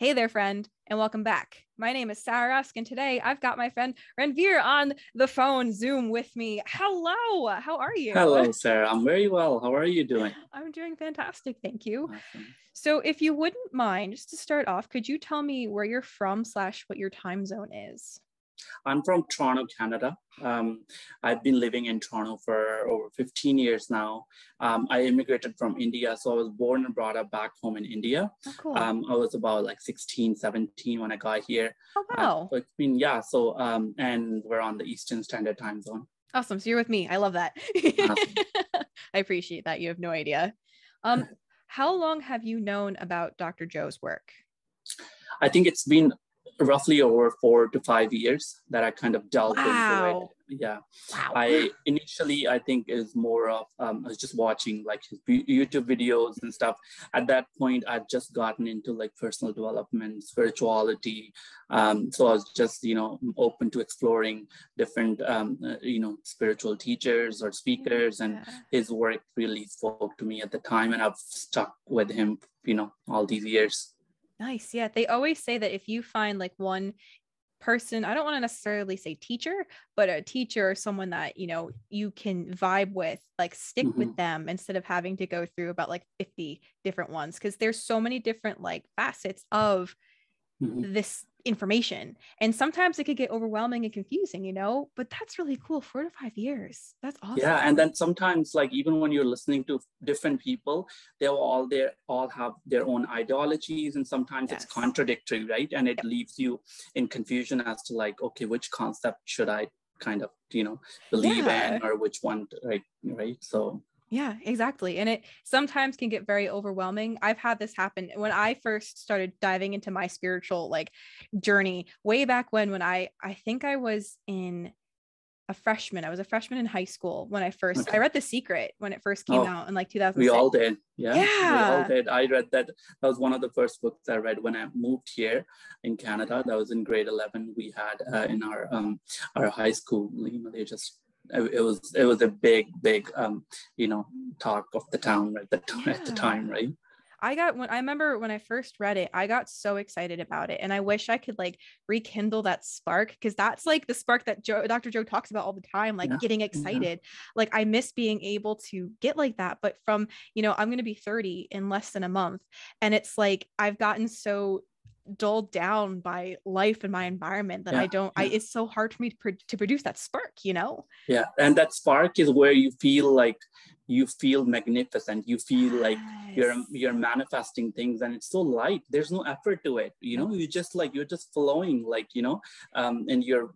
Hey there, friend, and welcome back. My name is Sarah Rusk, and today I've got my friend Ranveer on the phone, Zoom with me. Hello, how are you? Hello, Sarah. I'm very well. How are you doing? I'm doing fantastic, thank you. Awesome. So, if you wouldn't mind, just to start off, could you tell me where you're from slash what your time zone is? I'm from Toronto, Canada. Um, I've been living in Toronto for over 15 years now. Um, I immigrated from India, so I was born and brought up back home in India. Oh, cool. um, I was about like 16, 17 when I got here. Oh, uh, wow. Uh, so it's been, yeah, so, um, and we're on the Eastern Standard Time Zone. Awesome. So you're with me. I love that. Awesome. I appreciate that. You have no idea. Um, how long have you known about Dr. Joe's work? I think it's been roughly over four to five years that I kind of delved wow. into it. Yeah. Wow. I initially, I think, is more of, um, I was just watching like his YouTube videos and stuff. At that point, I'd just gotten into like personal development, spirituality. Um, so I was just, you know, open to exploring different, um, uh, you know, spiritual teachers or speakers. And his work really spoke to me at the time. And I've stuck with him, you know, all these years. Nice. Yeah. They always say that if you find like one person, I don't want to necessarily say teacher, but a teacher or someone that, you know, you can vibe with, like stick mm-hmm. with them instead of having to go through about like 50 different ones. Cause there's so many different like facets of mm-hmm. this information and sometimes it could get overwhelming and confusing you know but that's really cool four to five years that's awesome yeah and then sometimes like even when you're listening to different people they all they all have their own ideologies and sometimes yes. it's contradictory right and it yep. leaves you in confusion as to like okay which concept should i kind of you know believe yeah. in or which one right right so yeah, exactly. And it sometimes can get very overwhelming. I've had this happen when I first started diving into my spiritual like journey way back when when I I think I was in a freshman. I was a freshman in high school when I first okay. I read The Secret when it first came oh, out in like 2000. We all did. Yeah. Yeah. We all did. I read that. That was one of the first books I read when I moved here in Canada. That was in grade 11. We had uh, in our um our high school, you know, they just it was it was a big big um you know talk of the town at the, yeah. at the time right I got when I remember when I first read it, I got so excited about it. And I wish I could like rekindle that spark because that's like the spark that Joe, Dr. Joe talks about all the time, like yeah. getting excited. Yeah. Like I miss being able to get like that. But from, you know, I'm going to be 30 in less than a month. And it's like I've gotten so dulled down by life and my environment that yeah, I don't. I it's so hard for me to, pro- to produce that spark you know yeah and that spark is where you feel like you feel magnificent you feel yes. like you're you're manifesting things and it's so light there's no effort to it you know you just like you're just flowing like you know um and you're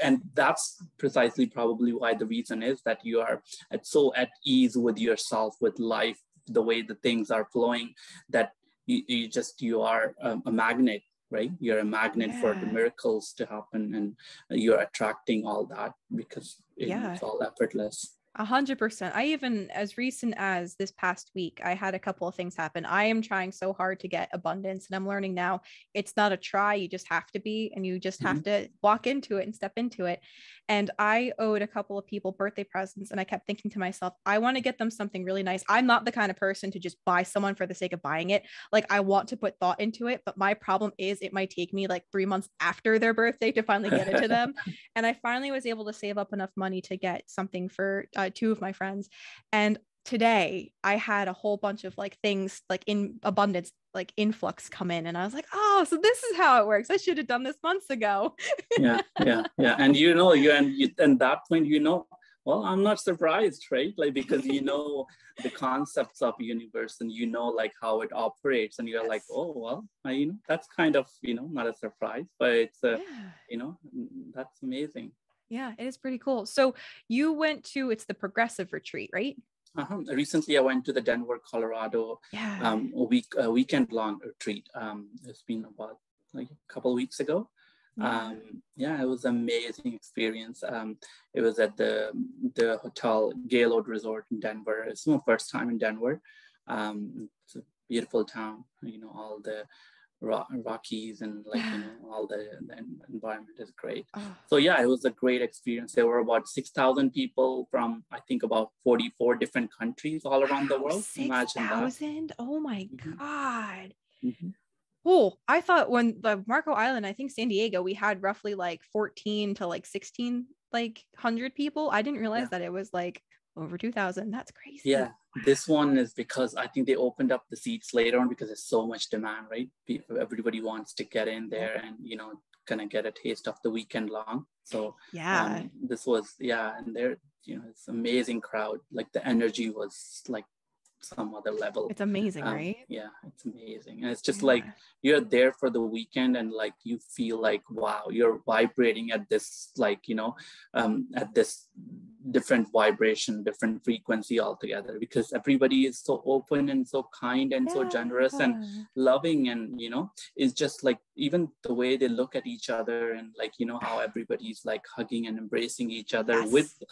and that's precisely probably why the reason is that you are at so at ease with yourself with life the way the things are flowing that you, you just you are a, a, magnet right you're a magnet yeah. for the miracles to happen and you're attracting all that because it, yeah. it's all effortless a hundred percent. I even, as recent as this past week, I had a couple of things happen. I am trying so hard to get abundance, and I'm learning now it's not a try. You just have to be, and you just have mm-hmm. to walk into it and step into it. And I owed a couple of people birthday presents, and I kept thinking to myself, I want to get them something really nice. I'm not the kind of person to just buy someone for the sake of buying it. Like I want to put thought into it, but my problem is it might take me like three months after their birthday to finally get it to them. and I finally was able to save up enough money to get something for. Uh, uh, two of my friends. And today I had a whole bunch of like things like in abundance, like influx come in. And I was like, oh, so this is how it works. I should have done this months ago. yeah, yeah, yeah. And you know, you and you, and that point, you know, well, I'm not surprised, right? Like because you know the concepts of universe and you know like how it operates, and you're yes. like, oh well, I, you know, that's kind of you know not a surprise, but it's a, yeah. you know, that's amazing. Yeah, it is pretty cool. So you went to it's the progressive retreat, right? Uh-huh. Recently, I went to the Denver, Colorado, yeah. um, a week a weekend long retreat. Um, it's been about like a couple weeks ago. Yeah. Um, yeah, it was amazing experience. Um, it was at the the hotel Gaylord Resort in Denver. It's my first time in Denver. Um, it's a beautiful town. You know, all the Rockies and like you know all the, the environment is great. Oh. So yeah, it was a great experience. There were about six thousand people from I think about forty four different countries all around wow, the world. 6, Imagine 000? that. Oh my mm-hmm. god. Mm-hmm. Oh, I thought when the Marco Island, I think San Diego, we had roughly like 14 to like 16 like 100 people. I didn't realize yeah. that it was like over 2000. That's crazy. Yeah. This one is because I think they opened up the seats later on because there's so much demand, right? Everybody wants to get in there and, you know, kind of get a taste of the weekend long. So yeah, um, this was, yeah. And there, you know, it's amazing crowd. Like the energy was like some other level. It's amazing, um, right? Yeah, it's amazing. And it's just yeah. like you're there for the weekend and like you feel like wow, you're vibrating at this like, you know, um at this different vibration, different frequency altogether because everybody is so open and so kind and yeah. so generous and loving and you know, it's just like even the way they look at each other and like you know how everybody's like hugging and embracing each other yes. with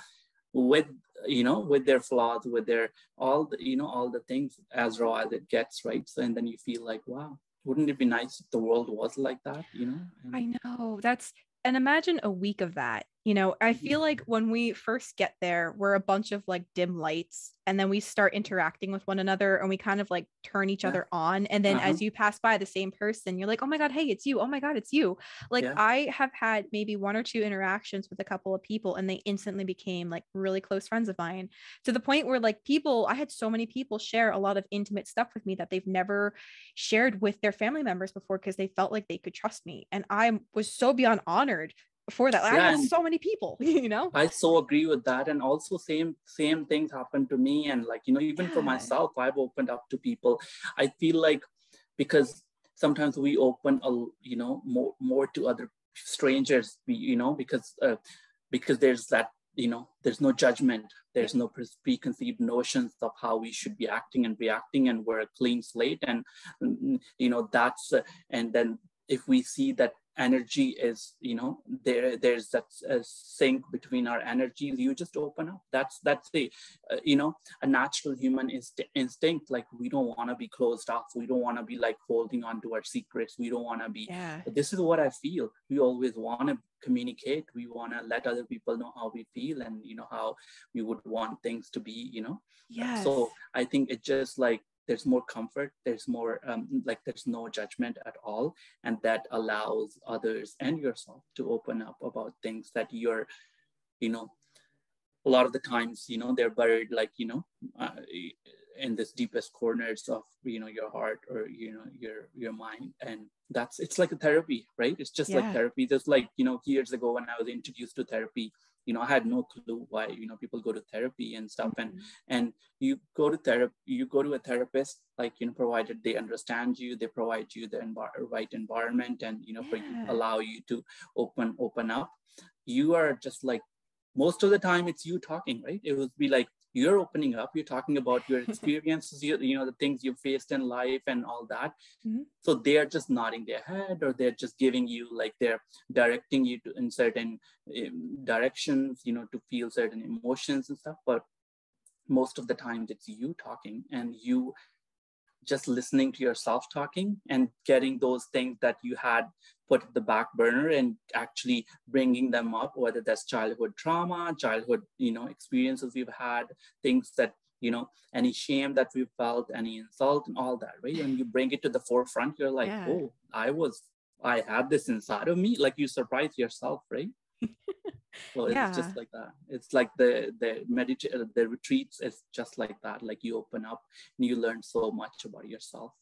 with you know with their flaws with their all the you know all the things as raw as it gets right so and then you feel like wow wouldn't it be nice if the world was like that you know and, i know that's and imagine a week of that you know i feel like when we first get there we're a bunch of like dim lights and then we start interacting with one another and we kind of like turn each yeah. other on and then uh-huh. as you pass by the same person you're like oh my god hey it's you oh my god it's you like yeah. i have had maybe one or two interactions with a couple of people and they instantly became like really close friends of mine to the point where like people i had so many people share a lot of intimate stuff with me that they've never shared with their family members before because they felt like they could trust me and i was so beyond honored before that like, yeah, i had so many people you know? I so agree with that and also same same things happened to me and like you know even yeah. for myself i've opened up to people. I feel like because sometimes we open a you know more more to other strangers you know because uh, because there's that you know there's no judgment there's no preconceived notions of how we should be acting and reacting and we're a clean slate and you know that's uh, and then if we see that energy is you know there there's that uh, sync between our energies you just open up. That's that's the uh, you know a natural human inst- instinct. Like we don't want to be closed off. We don't want to be like holding on to our secrets. We don't want to be yeah. this is what i feel. We always want to communicate. We want to let other people know how we feel and you know how we would want things to be you know? Yeah so i think it just like there's more comfort there's more um, like there's no judgment at all and that allows others and yourself to open up about things that you're you know a lot of the times you know they're buried like you know uh, in this deepest corners of you know your heart or you know your your mind and that's it's like a therapy right it's just yeah. like therapy just like you know years ago when i was introduced to therapy you know i had no clue why you know people go to therapy and stuff mm-hmm. and and you go to therapy you go to a therapist like you know provided they understand you they provide you the env- right environment and you know yeah. for you, allow you to open open up you are just like most of the time it's you talking right it would be like you're opening up you're talking about your experiences you, you know the things you've faced in life and all that mm-hmm. so they're just nodding their head or they're just giving you like they're directing you to in certain um, directions you know to feel certain emotions and stuff but most of the time it's you talking and you just listening to yourself talking and getting those things that you had put at the back burner and actually bringing them up whether that's childhood trauma childhood you know experiences we've had things that you know any shame that we felt any insult and all that right and you bring it to the forefront you're like yeah. oh i was i had this inside of me like you surprise yourself right well yeah. it's just like that. It's like the the medit uh, the retreats is just like that. Like you open up and you learn so much about yourself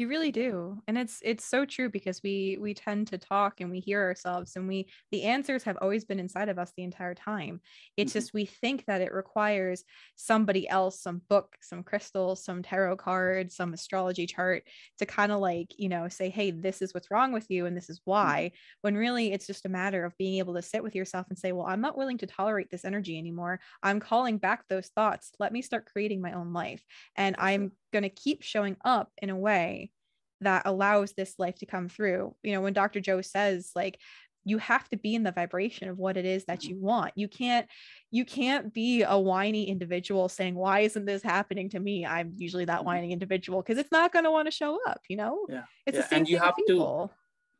you really do and it's it's so true because we we tend to talk and we hear ourselves and we the answers have always been inside of us the entire time it's mm-hmm. just we think that it requires somebody else some book some crystals some tarot card some astrology chart to kind of like you know say hey this is what's wrong with you and this is mm-hmm. why mm-hmm. when really it's just a matter of being able to sit with yourself and say well i'm not willing to tolerate this energy anymore i'm calling back those thoughts let me start creating my own life and i'm going to keep showing up in a way that allows this life to come through. You know, when Dr. Joe says like you have to be in the vibration of what it is that you want. You can't you can't be a whiny individual saying why isn't this happening to me? I'm usually that mm-hmm. whining individual because it's not going to want to show up, you know? Yeah. It's yeah. the same and you have to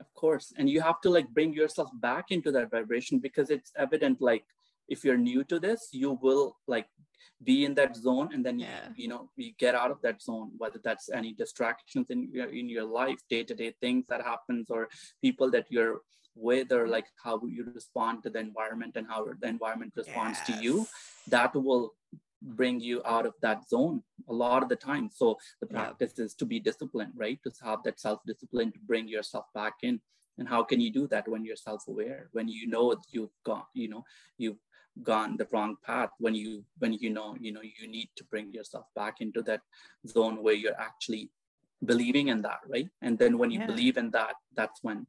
of course and you have to like bring yourself back into that vibration because it's evident like if you're new to this you will like be in that zone and then Yeah. you, you know you get out of that zone whether that's any distractions in your in your life day-to-day things that happens or people that you're with or like how you respond to the environment and how the environment responds to you that will bring you out of that zone a lot of the time. So the practice is to be disciplined right? To have that self-discipline to bring yourself back in. And how can you do that when you're self-aware when you know you've got you know you've gone the wrong path when you when you know you know you need to bring yourself back into that zone where you're actually believing in that right and then when you Yeah. believe in that that's when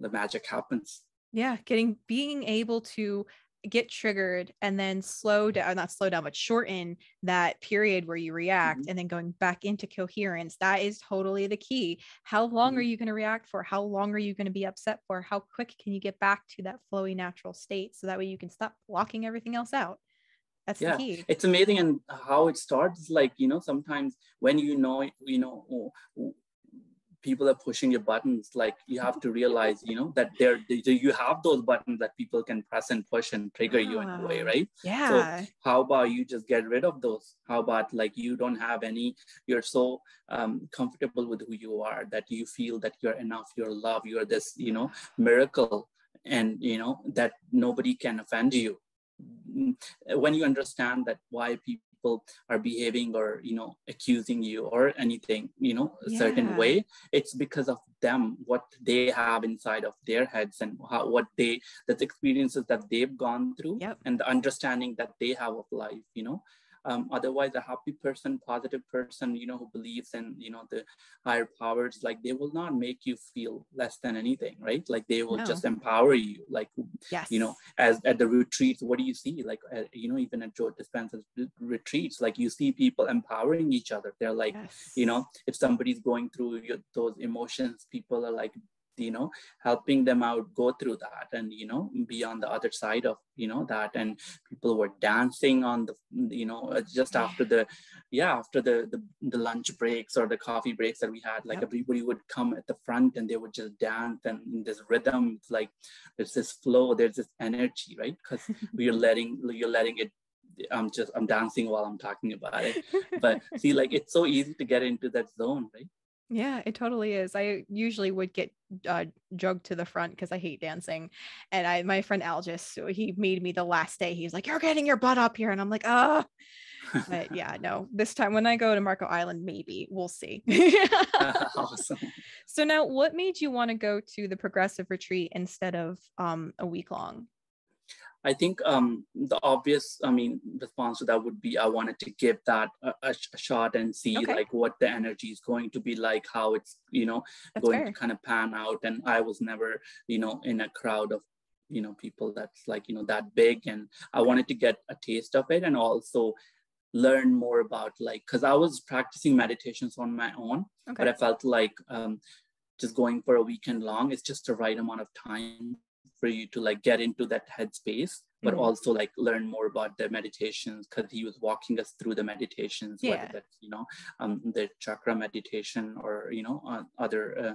the magic happens yeah getting being able to get triggered and then slow down not slow down but shorten that period where you react Mhm. and then going back into coherence that is totally the key how long are Mhm. you going to react for how long are you going to be upset for how quick can you get back to that flowy natural state so that way you can stop blocking everything else out that's Yeah. the key it's amazing and how it starts like you know sometimes when you know you know people are pushing your buttons like you have to realize you know that there you have those buttons that people can press and push and trigger you in a way Ah. right? Yeah. so how about you just get rid of those? How about like you don't have any you're so um, comfortable with who you are that you feel that you're enough you're loved you're this you know miracle and you know that nobody can offend you. Mm, when you understand that why people are behaving or you know accusing you or anything you know a certain way it's because of them what they have inside of their heads and how what they that experiences that they've gone through Yep. and the understanding that they have of life you know um, otherwise a happy person positive person you know who believes in you know the higher powers like they will not make you feel less than anything right like they will No. just empower you like yes you know as at the retreats what do you see like uh, you know even at joe dispenza's retreats like you see people empowering each other they're like yes. you know if somebody's going through your, those emotions people are like you know helping them out go through that and you know be on the other side of you know that. And people were dancing on the you know uh, just after the yeah after the, the the lunch breaks or the coffee breaks that we had like Yep. everybody would come at the front and they would just dance and in this rhythm it's like there's this flow there's this energy right? Because you're letting you're letting it i'm just i'm dancing while i'm talking about it. But see like it's so easy to get into that zone right Yeah, it totally is. I usually would get uh, drugged to the front because I hate dancing. And I, my friend Al just, so he made me the last day. He's like, "You're getting your butt up here," and I'm like, "Oh." But yeah, no. This time when I go to Marco Island, maybe we'll see. awesome so now, what made you want to go to the progressive retreat instead of um, a week long? I think um, the obvious, I mean, response to that would be I wanted to give that a, a sh- a shot and see Okay. like what the energy is going to be like, how it's you know That's going fair. to kind of pan out. And I was never you know in a crowd of you know people that's like you know that big, and I wanted to get a taste of it and also learn more about like because I was practicing meditations on my own, but I felt like um, just going for a weekend long is just the right amount of time for you to like get into that headspace, but Mhm. also like learn more about the meditations because he was walking us through the meditations, Yeah. whether that's you know um, the chakra meditation or you know uh, other uh,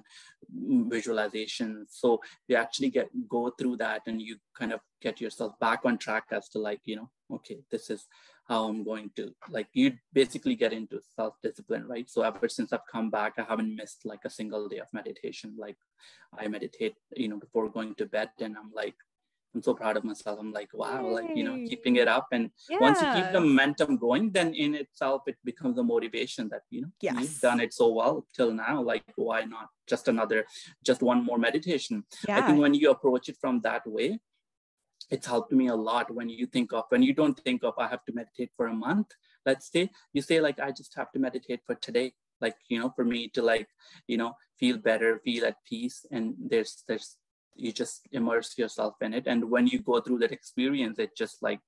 visualizations. So you actually get go through that and you kind of get yourself back on track as to like you know okay this is how I'm going to like you basically get into self-discipline, right? So ever since I've come back, I haven't missed like a single day of meditation. Like I meditate, you know, before going to bed, and I'm like, I'm so proud of myself. I'm like, wow, like you know, keeping it up. And once you keep the momentum going, then in itself it becomes a motivation that you know Yes. you've done it so well till now. Like why not just another, just one more meditation? Yeah. I think when you approach it from that way, it's helped me a lot when you think of when you don't think of I have to meditate for a month, let's say, you say like I just have to meditate for today. Like, you know, for me to like, you know, feel better, feel at peace. And there's there's you just immerse yourself in it. And when you go through that experience, it just like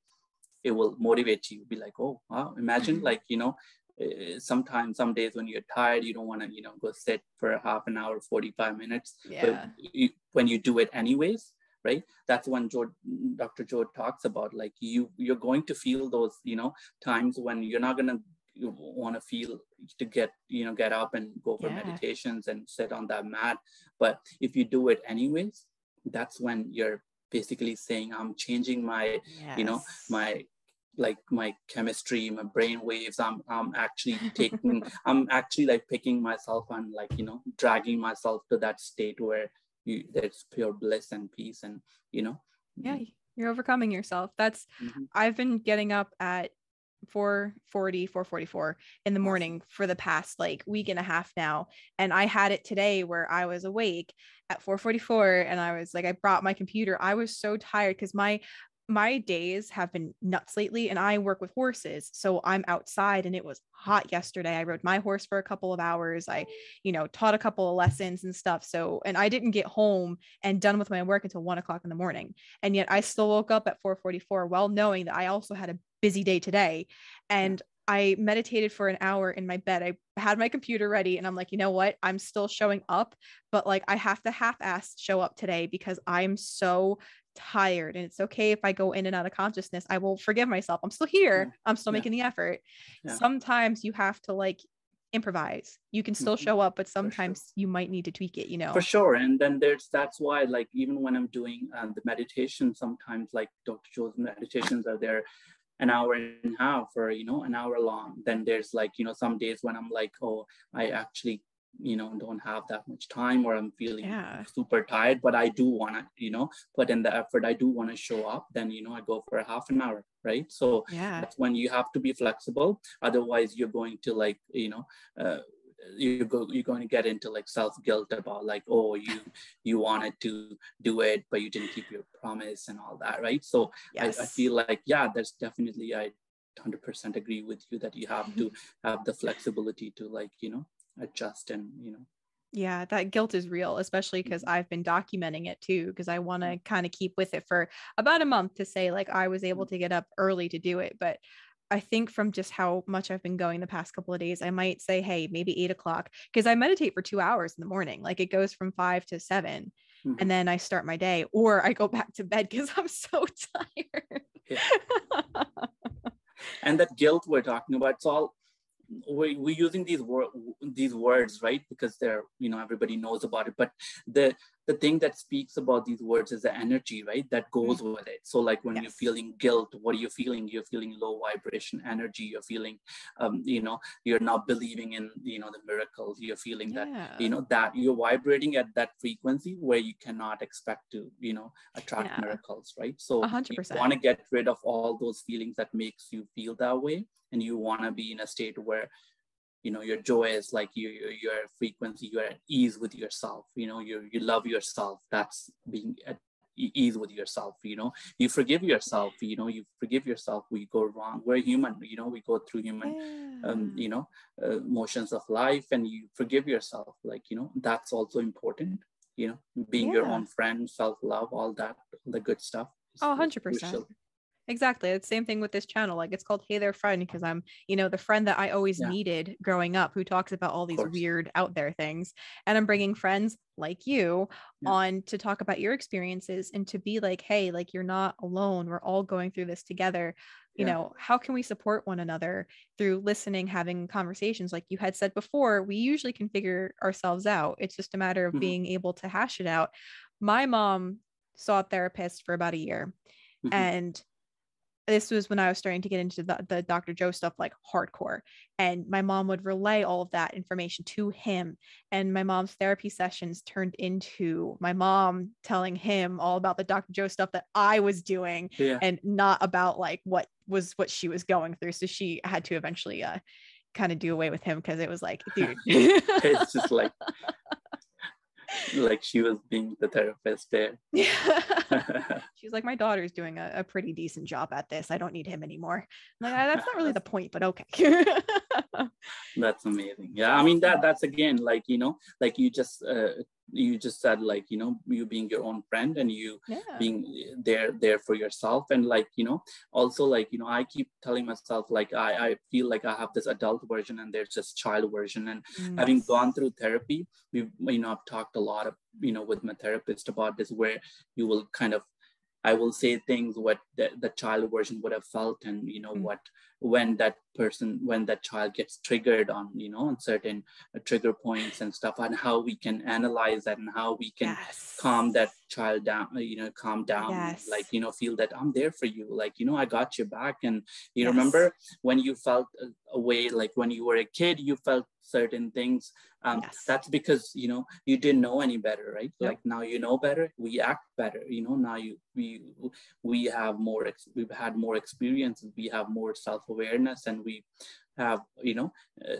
it will motivate you, be like, oh wow, imagine Mhm. like, you know, uh, sometimes some days when you're tired you don't want to you know go sit for a half an hour 45 minutes Yeah. but you, when you do it anyways right? That's when Joe, dr joe talks about like you you're going to feel those you know times when you're not going to you want to feel to get you know get up and go for Yeah. meditations and sit on that mat. But if you do it anyways that's when you're basically saying i'm changing my you know my like my chemistry my brain waves. I'm i'm actually taking i'm actually like picking myself and like you know dragging myself to that state where you there's pure bliss and peace and you know? Yeah you're overcoming yourself. That's mm-hmm. i've been getting up at 440 444 in the morning for the past like week and a half now and i had it today where i was awake at 444 and i was like i brought my computer. I was so tired because my my days have been nuts lately and I work with horses. So I'm outside and it was hot yesterday. I rode my horse for a couple of hours. I, you know, taught a couple of lessons and stuff. So, and I didn't get home and done with my work until one o'clock in the morning. And yet I still woke up at 444, well knowing that I also had a busy day today. And I meditated for an hour in my bed. I had my computer ready and I'm like, you know what? I'm still showing up, but like I have to half ass show up today because I'm so tired and it's okay if i go in and out of consciousness i will forgive myself i'm still here yeah. i'm still yeah. making the effort yeah. sometimes you have to like improvise you can still mm-hmm. show up but sometimes sure. you might need to tweak it you know for sure and then there's that's why like even when i'm doing um, the meditation sometimes like dr joe's meditations are there an hour and a half or you know an hour long then there's like you know some days when i'm like oh i actually you know don't have that much time or i'm feeling yeah. super tired but i do want to you know put in the effort i do want to show up then you know i go for a half an hour right? So yeah. that's when you have to be flexible. Otherwise you're going to like you know uh, you go you're going to get into like self guilt about like oh you you wanted to do it but you didn't keep your promise and all that right? So yes. I, I feel like yeah there's definitely i 100% agree with you that you have to have the flexibility to like you know adjust and you know yeah that guilt is real especially because mm-hmm. i've been documenting it too because i want to mm-hmm. kind of keep with it for about a month to say like i was able mm-hmm. to get up early to do it but i think from just how much i've been going the past couple of days i might say hey maybe eight o'clock because i meditate for two hours in the morning like it goes from five to 7 mm-hmm. and then i start my day or i go back to bed because i'm so tired yeah. and that guilt we're talking about it's all we, we're using these wor- these words right because they're you know everybody knows about it but the the thing that speaks about these words is the energy right that goes mm-hmm. with it so like when yes. you're feeling guilt what are you feeling you're feeling low vibration energy you're feeling um, you know you're not believing in you know the miracles you're feeling yeah. that you know that you're vibrating at that frequency where you cannot expect to you know attract yeah. miracles right so 100%. you want to get rid of all those feelings that makes you feel that way and you want to be in a state where you know your joy is like you your frequency you're at ease with yourself you know you you love yourself that's being at ease with yourself you know you forgive yourself you know you forgive yourself we go wrong we're human you know we go through human yeah. um, you know uh, motions of life and you forgive yourself like you know that's also important you know being yeah. your own friend self-love all that the good stuff oh 100% crucial. Exactly. It's the same thing with this channel. Like it's called Hey There Friend because I'm, you know, the friend that I always yeah. needed growing up who talks about all these weird out there things. And I'm bringing friends like you yeah. on to talk about your experiences and to be like, hey, like you're not alone. We're all going through this together. You yeah. know, how can we support one another through listening, having conversations? Like you had said before, we usually can figure ourselves out. It's just a matter of mm-hmm. being able to hash it out. My mom saw a therapist for about a year. Mm-hmm. And this was when I was starting to get into the, the Dr. Joe stuff like hardcore. And my mom would relay all of that information to him. And my mom's therapy sessions turned into my mom telling him all about the Dr. Joe stuff that I was doing yeah. and not about like what was what she was going through. So she had to eventually uh kind of do away with him because it was like, dude. it's just like like she was being the therapist there. Yeah. She's like, my daughter's doing a, a, pretty decent job at this. I don't need him anymore. I'm like, ah, that's not really the point, but okay. that's amazing. Yeah. I mean, that that's again, like, you know, like you just uh, you just said like you know you being your own friend and you yeah. being there there for yourself. And like you know also like you know i keep telling myself like i i feel like i have this adult version and there's this child version. And having gone through therapy we you know i've talked a lot of you know with my therapist about this where you will kind of I will say things what the, the child version would have felt, and you know mm. what when that person when that child gets triggered on you know on certain uh, trigger points and stuff, and how we can analyze that and how we can yes. calm that child down you know calm down Yes. like you know feel that i'm there for you like you know i got your back and you Yes. remember when you felt a, a way like when you were a kid you felt certain things um, Yes. that's because you know you didn't know any better right Yep. like now you know better we act better you know now you we we have more ex- we've had more experiences we have more self-awareness and we have you know uh,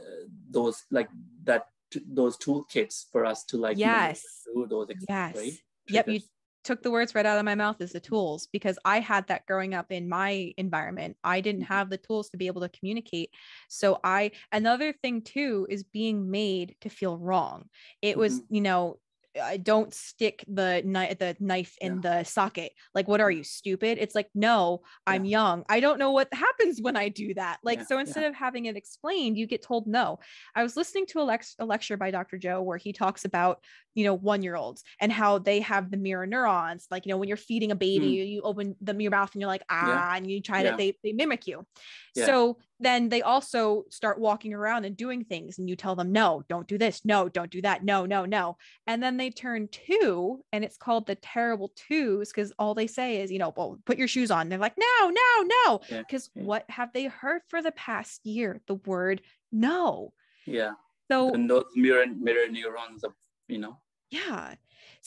those like that those toolkits for us to like Yes. through those ex- Yes. right? Yep. You took the words right out of my mouth as the tools because I had that growing up in my environment. I didn't Mhm. have the tools to be able to communicate. So I another thing too is being made to feel wrong. It was, Mm-hmm. you know, I don't stick the knife the knife in the socket. Like, what are you stupid? It's like, no, I'm young. I don't know what happens when I do that. Like, Yeah, so instead of having it explained, you get told no. I was listening to a, lex- a lecture by Dr. Joe where he talks about you know one year olds and how they have the mirror neurons like you know when you're feeding a baby Mm. you, you open the your mouth and you're like ah and you try Yeah. to they, they mimic you Yeah. so then they also start walking around and doing things and you tell them no don't do this. No don't do that. No no no. And then they turn two and it's called the terrible twos because all they say is you know well put your shoes on. They're like no no no. Because yeah. what have they heard for the past year? The word no. Yeah. So and those mirror mirror neurons of you know? Yeah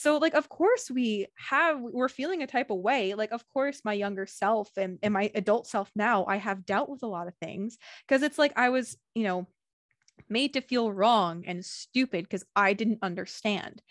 so like of course we have we're feeling a type of way like of course my younger self and, and my adult self now i have dealt with a lot of things because it's like i was you know made to feel wrong and stupid because i didn't understand.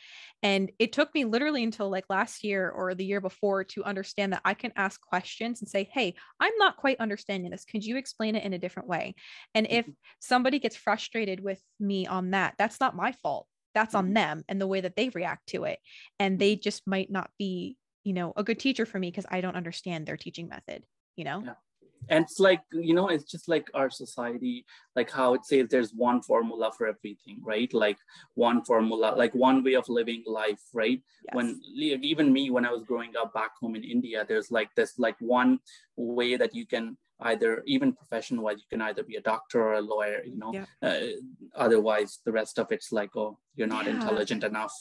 And it took me literally until like last year or the year before to understand that i can ask questions and say hey i'm not quite understanding this. Could you explain it in a different way? And if mm-hmm. somebody gets frustrated with me on that that's not my fault that's on Mhm. them and the way that they react to it and they just might not be you know a good teacher for me because i don't understand their teaching method you know Yeah. and it's like you know it's just like our society like how it says there's one formula for everything right like one formula like one way of living life right Yes. when even me when i was growing up back home in india there's like this like one way that you can either even profession wise you can either be a doctor or a lawyer you know Yeah. uh, otherwise the rest of it's like oh you're not Yeah. intelligent enough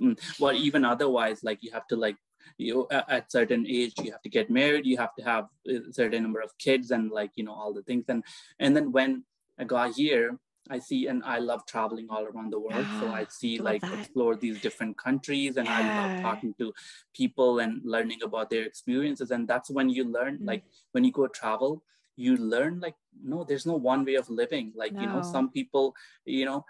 Mm, well even otherwise like you have to like you at certain age you have to get married you have to have a certain number of kids and like you know all the things and and then when i got here i see and i love traveling all around the world so i see like that. explore these different countries and i love talking to people and learning about their experiences and that's when you learn Mm. like when you go travel you learn like no there's no one way of living like you know some people you know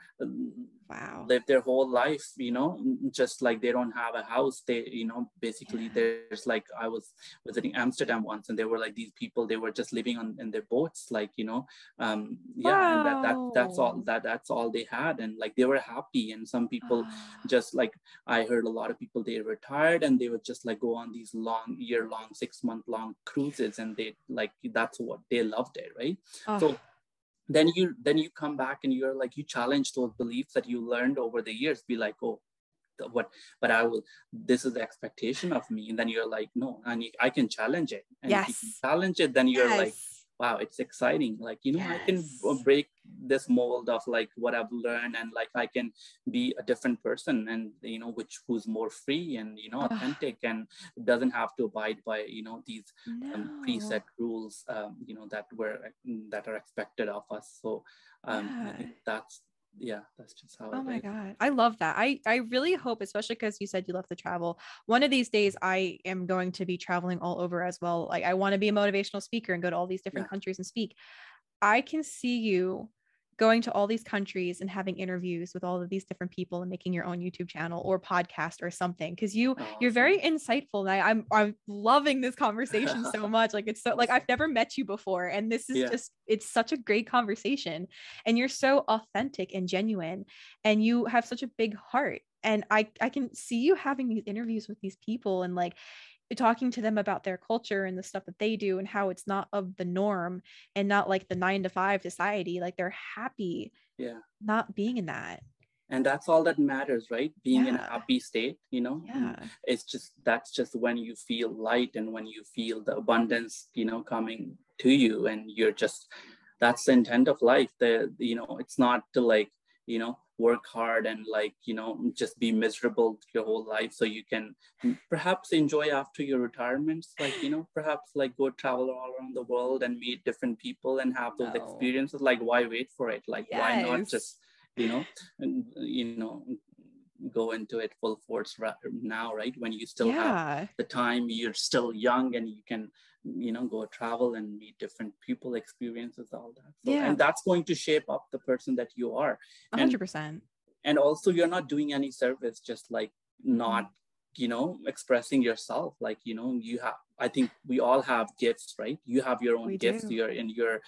wow. live their whole life you know just like they don't have a house. They you know basically Yeah. there's like i was visiting amsterdam once and there were like these people they were just living on in their boats like you know um yeah and that, that that's all that that's all they had. And like they were happy and some people just like i heard a lot of people they retired and they would just like go on these long year long six month long cruises and they like that's what they loved it right? Oh, so then you then you come back and you're like you challenge those beliefs that you learned over the years be like oh what but i will this is the expectation of me. And then you're like no and you- i can challenge it. And if you can Yes. challenge it then you're like wow it's exciting. Like you know i can break this mold of like what i've learned and like i can be a different person and you know which who's more free and you know authentic and doesn't have to abide by you know these um, preset rules um, you know that were that are expected of us so um, Yeah. that's yeah that's just how Oh my is. god. I love that. I I really hope especially cuz you said you love to travel. One of these days I am going to be traveling all over as well. Like I want to be a motivational speaker and go to all these different Yeah. countries and speak. I can see you going to all these countries and having interviews with all of these different people and making your own YouTube channel or podcast or something because you you're very insightful and I, I'm I'm loving this conversation so much like it's so like I've never met you before and this is Yeah. just it's such a great conversation and you're so authentic and genuine and you have such a big heart and I I can see you having these interviews with these people and like talking to them about their culture and the stuff that they do and how it's not of the norm and not like the 9 to 5 society like they're happy yeah. not being in that. And that's all that matters right? Being in a happy state you know? Mm. Yeah. It's just that's just when you feel light and when you feel the abundance you know coming to you and you're just that's the intent of life. The you know it's not to like you know work hard and like you know just be miserable your whole life so you can perhaps enjoy after your retirements like you know perhaps like go travel all around the world and meet different people and have those no. experiences like why wait for it like yes. why not just you know and, you know go into it full force right now right when you still yeah. have the time you're still young and you can you know go travel and meet different people experiences all that. So, yeah. and that's going to shape up the person that you are. 100% and, and also you're not doing any service just like not you know expressing yourself. Like you know you have i think we all have gifts right you have your own we gifts do. you're in your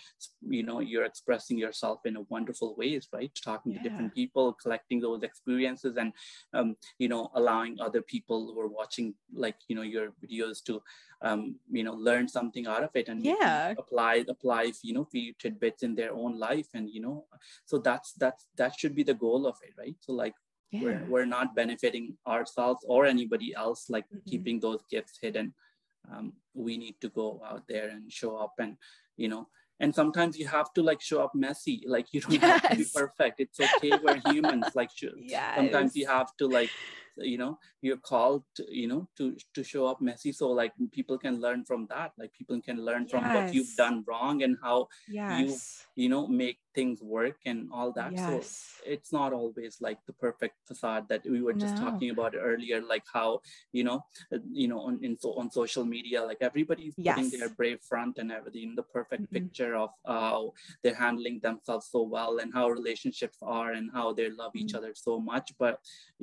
you know you're expressing yourself in a wonderful ways right talking yeah. to different people collecting those experiences and um, you know allowing other people who are watching like you know your videos to um, you know learn something out of it and yeah apply apply you know few tidbits in their own life and you know so that's that's that should be the goal of it right so like yeah. we're, we're not benefiting ourselves or anybody else like mm-hmm. keeping those gifts hidden um, we need to go out there and show up and you know and sometimes you have to like show up messy like you don't yes. have to be perfect it's okay we're humans like yes. sometimes you have to like you know you're called to, you know to to show up messy so like people can learn from that like people can learn yes. from what you've done wrong and how yes. you you know make things work and all that yes. so it's not always like the perfect facade that we were just no. talking about earlier like how you know uh, you know on in so on social media like everybody's yes. putting their brave front and everything the perfect mm-hmm. picture of how they're handling themselves so well and how relationships are and how they love each mm-hmm. other so much but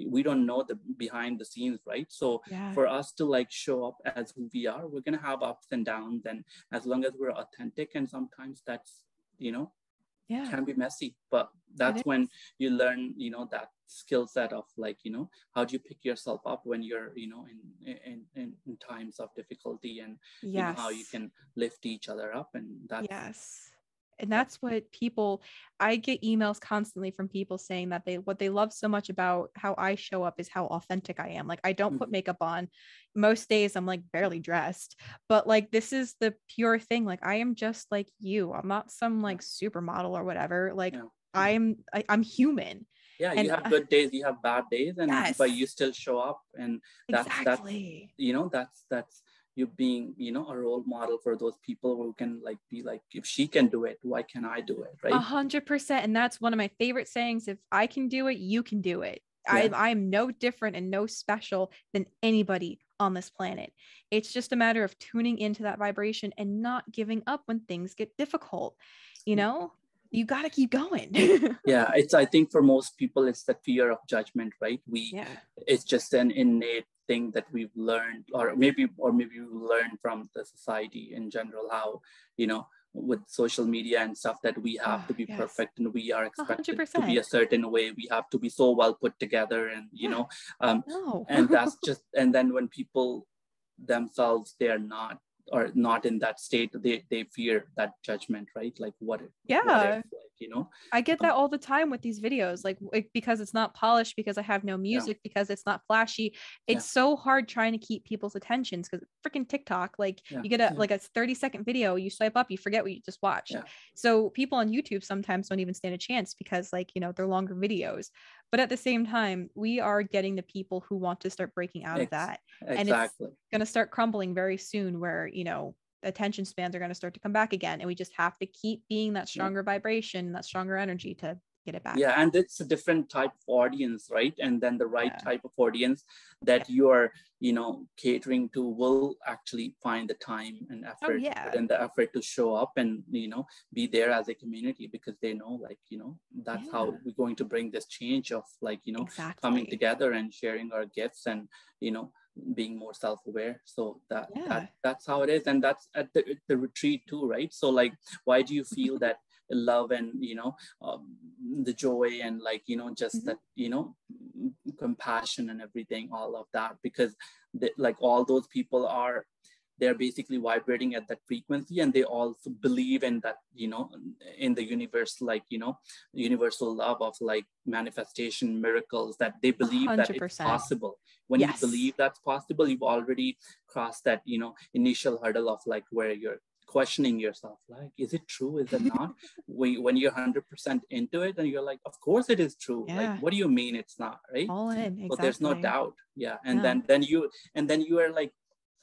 we don't know the behind the scenes right so yeah. for us to like show up as who we are we're going to have ups and downs and as long as we're authentic and sometimes that's you know yeah can be messy but that's when you learn you know that skill set of like you know how do you pick yourself up when you're you know in in in, in times of difficulty and yes. you know, how you can lift each other up and that yes and that's what people i get emails constantly from people saying that they what they love so much about how i show up is how authentic i am. Like i don't put mm-hmm. makeup on. Most days i'm like barely dressed. But like this is the pure thing. Like i am just like you. I'm not some like supermodel or whatever. Like yeah. i'm I, am i am human. Yeah and, you have good days you have bad days and yes. but you still show up and that's exactly. that's you know that's that's you being you know a role model for those people who can like be like if she can do it why can't i do it right a hundred percent and that's one of my favorite sayings if i can do it you can do it yeah. I, I'm no different and no special than anybody on this planet. It's just a matter of tuning into that vibration and not giving up when things get difficult. You know, you got to keep going. yeah, it's, I think for most people, it's the fear of judgment, right? We, yeah. it's just an innate thing that we've learned or maybe or maybe we learned from the society in general how you know with social media and stuff that we have oh, to be yes. perfect and we are expected 100%. to be a certain way we have to be so well put together and you know um no. and that's just and then when people themselves they are not or not in that state they they fear that judgment right like what if yeah what if, you know i get that um, all the time with these videos like because it's not polished because i have no music yeah. because it's not flashy it's yeah. so hard trying to keep people's attentions because freaking tiktok like yeah. you get a like a 30 second video you swipe up you forget what you just watched so people on youtube sometimes don't even stand a chance because like you know they're longer videos but at the same time we are getting the people who want to start breaking out of that exactly. and it's going to start crumbling very soon where you know attention spans are going to start to come back again and we just have to keep being that stronger yeah. vibration that stronger energy to get it back yeah and it's a different type of audience right and then the right yeah. type of audience that you are you know catering to will actually find the time and oh, effort oh, yeah. and the effort to show up and you know be there as a community because they know like you know that's yeah. how we're going to bring this change of like you know exactly. coming together and sharing our gifts and you know being more self-aware so that, yeah. that that's how it is and that's at the, the retreat too right so like why do you feel that love and you know um, the joy and like you know just mm-hmm. that you know compassion and everything all of that because they, like all those people are they're basically vibrating at that frequency and they also believe in that you know in the universe like you know universal love of like manifestation miracles that they believe 100%. that it's possible when yes. you believe that's possible you've already crossed that you know initial hurdle of like where you're questioning yourself like is it true is it not when, when you're 100% into it and you're like of course it is true yeah. like what do you mean it's not right all in exactly. but there's no doubt yeah and yeah. then then you and then you are like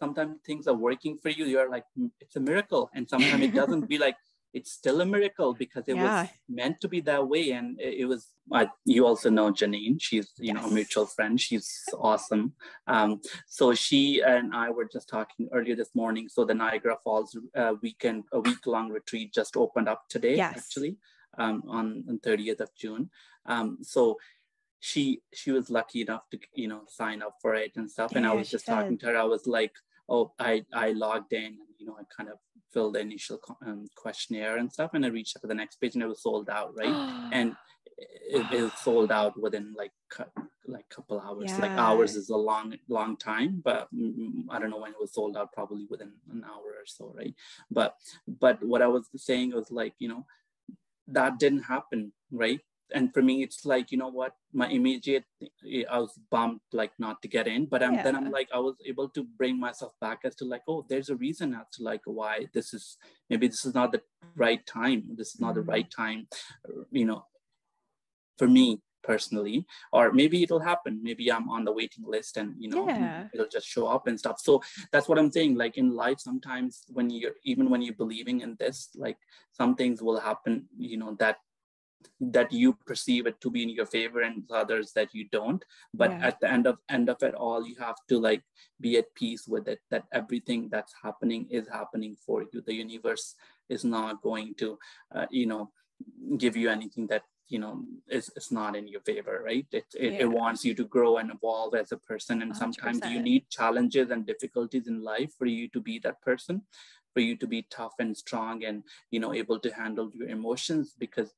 sometimes things are working for you you're like mm, it's a miracle. And sometimes it doesn't be like it's still a miracle because it yeah. was meant to be that way. And it, it was uh, you also know janine. She's you yes. know a mutual friend. She's awesome. Um, so she and i were just talking earlier this morning. So the niagara falls uh, weekend a week long retreat just opened up today yes. actually um, on, on 30th of june. Um, so she she was lucky enough to you know sign up for it and stuff. Yeah, and i was just talking to her. I was like oh i i logged in and you know i kind of filled the initial um, questionnaire and stuff and i reached out to the next page and it was sold out right? And it, it, was sold out within like like a couple hours. Yeah. like hours is a long long time but i don't know when it was sold out probably within an hour or so right? But but what i was saying was like you know that didn't happen right and for me it's like you know what my immediate i was bummed like not to get in but I'm, yeah. then i'm like i was able to bring myself back as to like oh there's a reason as to like why this is maybe this is not the right time this is not mm-hmm. the right time you know for me personally or maybe it'll happen maybe i'm on the waiting list and you know yeah. it'll just show up and stuff so that's what i'm saying like in life sometimes when you're even when you're believing in this like some things will happen you know that that you perceive it to be in your favor and others that you don't but yeah. at the end of end of it all you have to like be at peace with it that everything that's happening is happening for you the universe is not going to uh, you know give you anything that you know is, is not in your favor right it, it, yeah. it wants you to grow and evolve as a person and 100%. sometimes you need challenges and difficulties in life for you to be that person for you to be tough and strong and you know able to handle your emotions because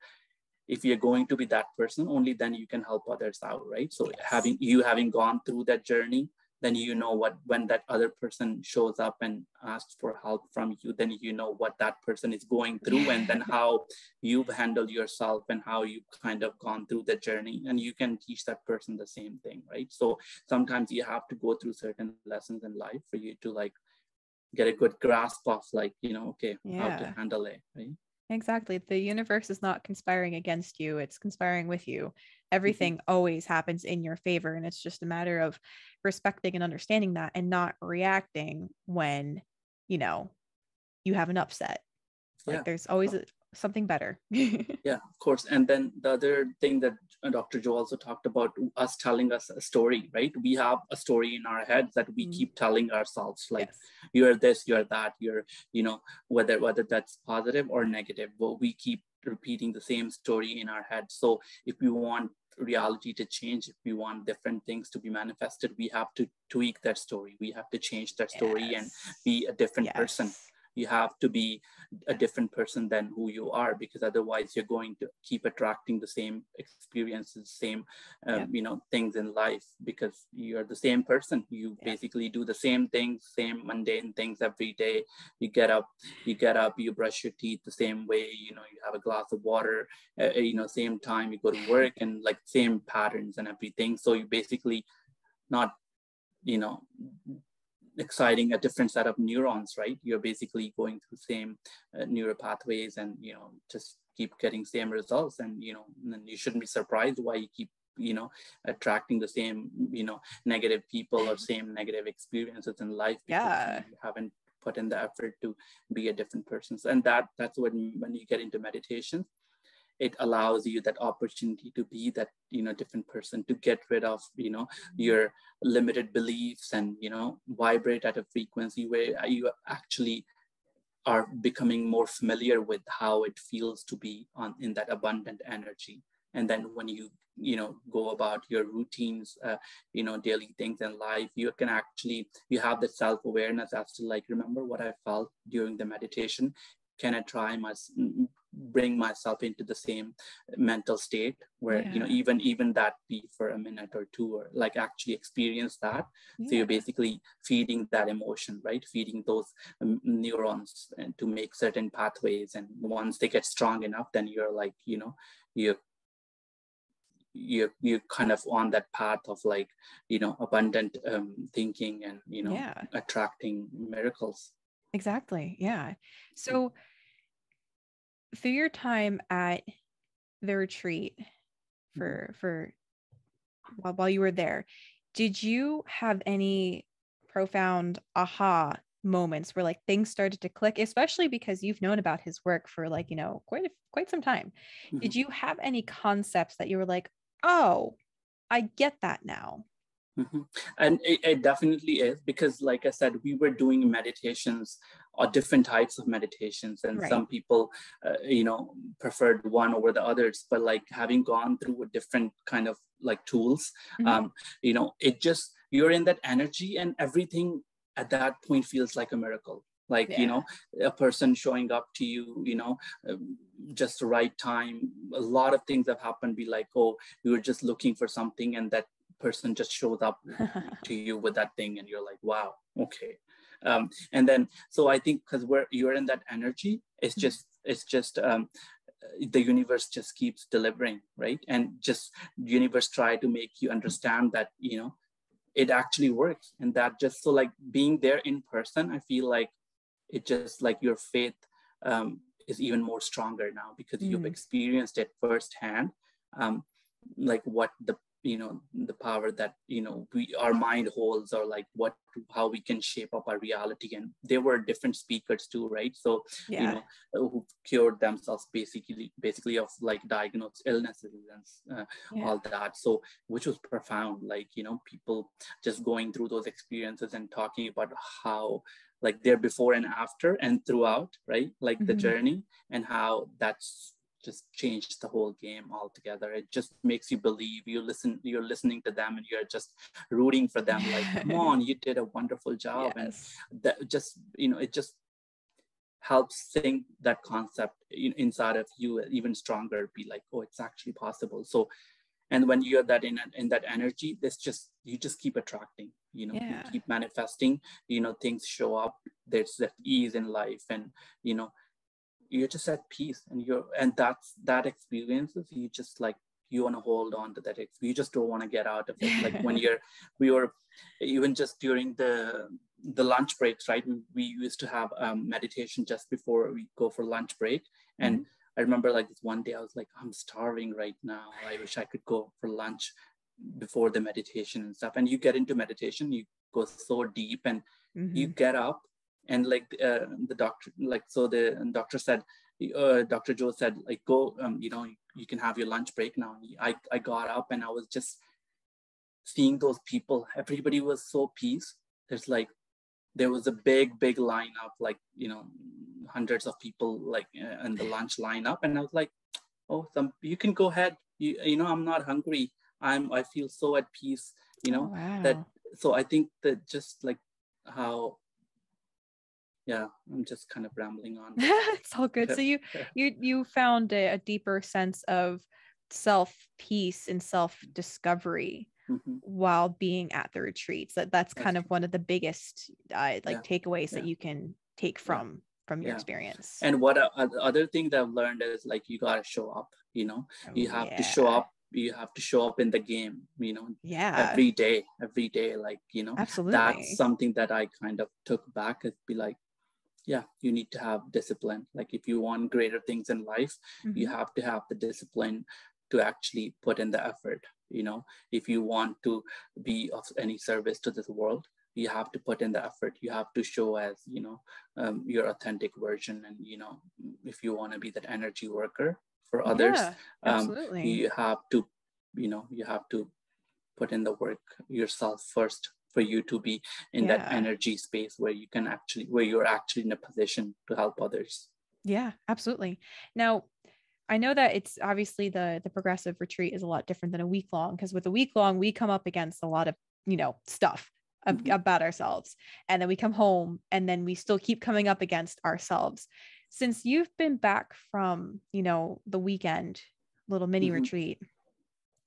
if you're going to be that person only then you can help others out right? So yes. having you having gone through that journey then you know what when that other person shows up and asks for help from you then you know what that person is going through and then how you've handled yourself and how you've kind of gone through the journey. And you can teach that person the same thing right? So sometimes you have to go through certain lessons in life for you to like get a good grasp of like you know okay yeah. how to handle it right Exactly. The universe is not conspiring against you, it's conspiring with you. Mm-hmm. Everything mm-hmm. always happens in your favor. And it's just a matter of respecting and understanding that and not reacting when, you know, you have an upset. Like yeah. there's always a, something better. yeah, of course. And then the other thing that uh, Dr. Joe also talked about us telling us a story, right? We have a story in our heads that we mm. keep telling ourselves, like yes. you're this, you're that, you're, you know, whether whether that's positive or negative, but we keep repeating the same story in our head. So if we want reality to change if we want different things to be manifested we have to tweak that story we have to change that story yes. and be a different yes. person you have to be a different person than who you are because otherwise you're going to keep attracting the same experiences same um, yeah. you know things in life because you're the same person you yeah. basically do the same things same mundane things every day you get up you get up you brush your teeth the same way you know you have a glass of water uh, uh you know same time you go to work and like same patterns and everything so you basically not you know exciting a different set of neurons, right? You're basically going through same uh, neural pathways and, you know, just keep getting same results. And, you know, and you shouldn't be surprised why you keep, you know, attracting the same, you know, negative people or same negative experiences in life. yeah. You haven't put in the effort to be a different person. And that that's when, when you get into meditation, it allows you that opportunity to be that you know different person to get rid of you know your limited beliefs and you know vibrate at a frequency where you actually are becoming more familiar with how it feels to be on in that abundant energy. And then when you you know go about your routines uh, you know daily things in life you can actually you have the self-awareness as to like remember what i felt during the meditation? Can i try my bring myself into the same mental state where yeah. you know even even that be for a minute or two or like actually experience that yeah. so you're basically feeding that emotion right feeding those um, neurons and to make certain pathways and once they get strong enough then you're like you know you you're you're kind of on that path of like you know abundant um, thinking and you know yeah. attracting miracles exactly yeah so through your time at the retreat Mm-hmm. for for while, while you were there did you have any profound aha moments where like things started to click especially because you've known about his work for like you know quite a, quite some time Mhm. did you have any concepts that you were like oh i get that now Mhm. And it, it definitely is because, like I said, we were doing meditations or different types of meditations, and Right. some people, uh, you know, preferred one over the others. But like having gone through a different kind of like tools, Mhm. um, you know, it just you're in that energy, and everything at that point feels like a miracle. Like you know, a person showing up to you, you know, um, just the right time. A lot of things have happened. Be like, oh, we were just looking for something, and that person just shows up to you with that thing and you're like wow okay um, and then so i think because we're you're in that energy it's Mhm. just it's just um, the universe just keeps delivering right and just universe try to make you understand that you know it actually works and that just so like being there in person i feel like it just like your faith um, is even more stronger now because you've Mm. experienced it firsthand um, like what the you know the power that you know we our mind holds or like what how we can shape up our reality. And there were different speakers too right? So yeah. you know uh, who cured themselves basically basically of like diagnosed illnesses and uh, yeah. all that. So which was profound like you know people just going through those experiences and talking about how like their before and after and throughout right? Like the Mhm. journey and how that's just changed the whole game altogether. It just makes you believe. You listen you're listening to them and you're just rooting for them like come on you did a wonderful job. And that just you know it just helps think that concept inside of you even stronger be like oh it's actually possible. So and when you're that in in that energy this just you just keep attracting you know Yeah. you keep manifesting you know things show up there's that ease in life and you know you're just at peace and you're and that's that experiences you just like you want to hold on to that you just don't want to get out of it. Like when you're we were even just during the the lunch breaks right? We, we used to have um, meditation just before we go for lunch break. And i remember like this one day i was like i'm starving right now. I wish i could go for lunch before the meditation and stuff. And you get into meditation you go so deep and you Mhm. get up and like uh, the doctor like so the doctor said uh, dr joe said like go um, you know you can have your lunch break now. I i got up and i was just seeing those people. Everybody was so peace. There's like there was a big big line lineup like you know hundreds of people like uh, in the lunch lineup and i was like oh some you can go ahead. You, you know i'm not hungry. I'm i feel so at peace you know Oh, wow. that so i think that just like how yeah i'm just kind of rambling on it's all good. So you you you found a, a deeper sense of self peace and self discovery Mhm. while being at the retreats. That that's kind That's of one of the biggest uh, like Yeah. takeaways that you can take from from your Yeah. experience. and what uh, other thing that i've learned is like you got to show up you know Oh, you have to show up you have to show up in the game you know Yeah, every day every day like you know absolutely. that's something that i kind of took back is be like yeah you need to have discipline like if you want greater things in life you Mhm. have to have the discipline to actually put in the effort you know if you want to be of any service to this world you have to put in the effort you have to show as you know um, your authentic version and you know if you want to be that energy worker for others Yeah, um, absolutely. you have to you know you have to put in the work yourself first for you to be in that energy space where you can actually where you're actually in a position to help others Yeah, absolutely. Now, I know that it's obviously the the progressive retreat is a lot different than a week long because with a week long we come up against a lot of you know stuff ab- Mhm. about ourselves, and then we come home and then we still keep coming up against ourselves. Since you've been back from you know the weekend little mini Mhm. retreat,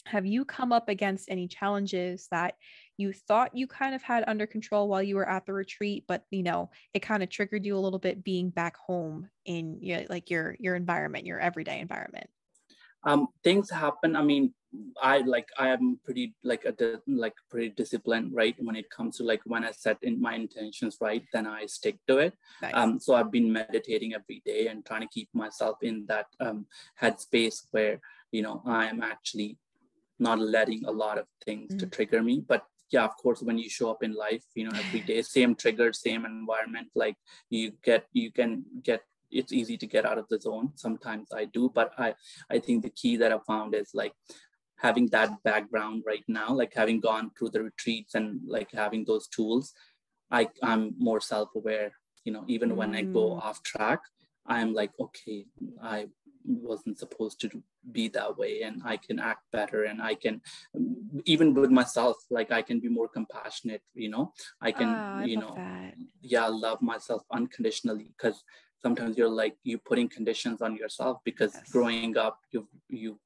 have you come up against any challenges that you thought you kind of had under control while you were at the retreat but you know it kind of triggered you a little bit being back home in your like your your environment your everyday environment? Um things happen. I mean i like i am pretty like a like pretty disciplined right when it comes to like when i set in my intentions right then i stick to it. Nice. um so i've been meditating every day and trying to keep myself in that um headspace where you know i am actually not letting a lot of things mm-hmm. to trigger me but yeah of course when you show up in life you know every day same trigger same environment like you get you can get it's easy to get out of the zone sometimes i do but i i think the key that i found is like having that background right now like having gone through the retreats and like having those tools i i'm more self-aware you know even mm. when i go mm. off track i'm like okay i wasn't supposed to be that way and i can act better and i can even with myself like i can be more compassionate you know i can oh, I you know that. yeah love myself unconditionally because sometimes you're like you're putting conditions on yourself because yes. growing up you you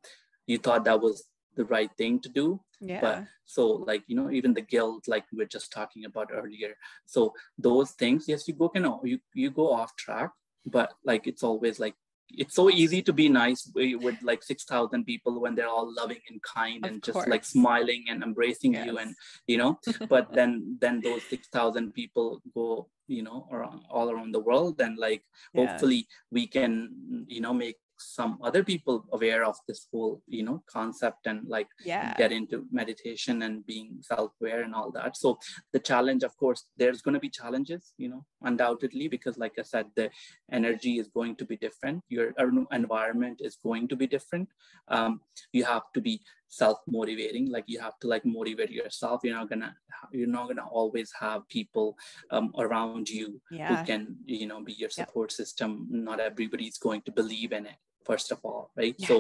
you thought that was the right thing to do yeah. but so like you know even the guilt like we are just talking about earlier so those things yes you go you know you you go off track but like it's always like it's so easy to be nice with like 6000 people when they're all loving and kind of and just like smiling and embracing yes. you and you know? But then then those 6000 people go you know around, all around the world and like hopefully we can you know make some other people aware of this whole you know concept and like yeah. get into meditation and being self-aware and all that. So the challenge of course there's going to be challenges you know undoubtedly because like i said the energy is going to be different. Your environment is going to be different. Um, you have to be self-motivating. Like you have to like motivate yourself. You're not gonna you're not gonna always have people um, around you yeah. who can you know be your support system. Not everybody's going to believe in it first of all right yes. so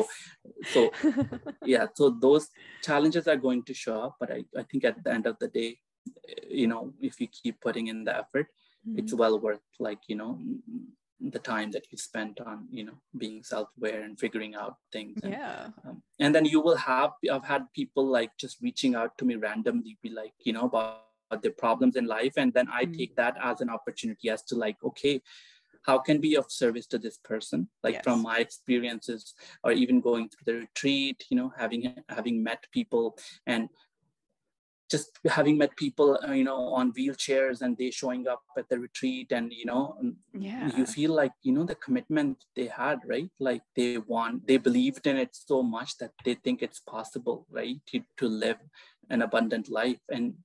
so yeah so those challenges are going to show up but I, I think at the end of the day you know if you keep putting in the effort mm-hmm. it's well worth like you know the time that you spent on you know being self-aware and figuring out things and, yeah um, and then you will have i've had people like just reaching out to me randomly be like you know about the problems in life and then i mm-hmm. take that as an opportunity as to like okay how can be of service to this person like yes. from my experiences or even going through the retreat you know having having met people and just having met people uh, you know on wheelchairs and they showing up at the retreat and you know yeah you feel like you know the commitment they had right? Like they want they believed in it so much that they think it's possible right to, to live an abundant life. And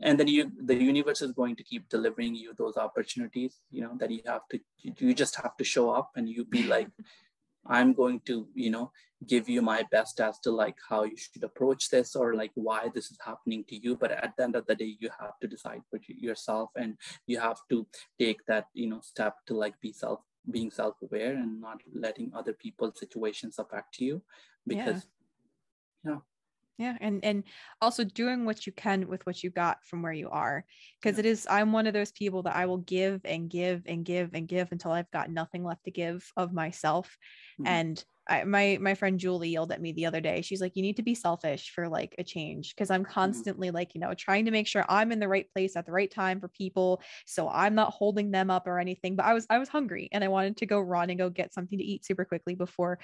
and then you the universe is going to keep delivering you those opportunities you know that you have to you just have to show up and you be like i'm going to you know give you my best as to like how you should approach this or like why this is happening to you. But at the end of the day you have to decide for yourself and you have to take that you know step to like be self being self-aware and not letting other people's situations affect you. Because yeah, yeah yeah and and also doing what you can with what you got from where you are because yeah. it is i'm one of those people that i will give and give and give and give until i've got nothing left to give of myself mm-hmm. and I, my my friend Julie yelled at me the other day. She's like, "You need to be selfish for like a change," because I'm mm-hmm. constantly mm-hmm. like, you know, trying to make sure I'm in the right place at the right time for people, so I'm not holding them up or anything. But I was I was hungry and I wanted to go run and go get something to eat super quickly before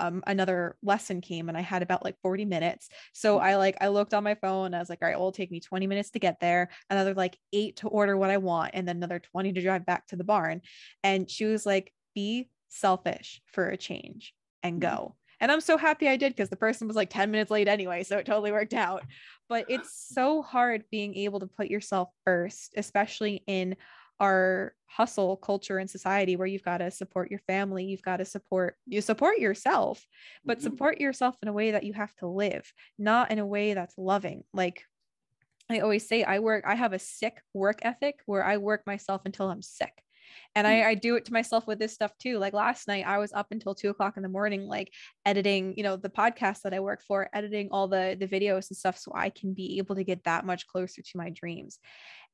um, another lesson came and I had about like 40 minutes. So I like, I looked on my phone. I was like, all right, well, it'll take me 20 minutes to get there, another like eight to order what I want, and then another 20 to drive back to the barn. And she was like, be selfish for a change and mm-hmm. go. And I'm so happy I did because the person was like 10 minutes late anyway. So it totally worked out. But it's so hard being able to put yourself first, especially in our hustle culture and society where you've got to support your family you've got to support you support yourself but mm-hmm. support yourself in a way that you have to live not in a way that's loving like i always say i work i have a sick work ethic where i work myself until i'm sick and I, mm. I, do it to myself with this stuff too. Like last night, I was up until two o'clock in the morning, like editing, you know, the podcast that I work for, editing all the the videos and stuff, so I can be able to get that much closer to my dreams.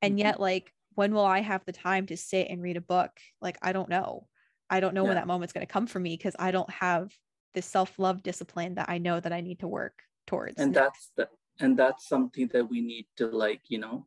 And mm-hmm. yet, like when will I have the time to sit and read a book? Like, I don't know. I don't know yeah. when that moment's going to come for me because I don't have this self love discipline that I know that I need to work towards. And that's the and that's something that we need to like you know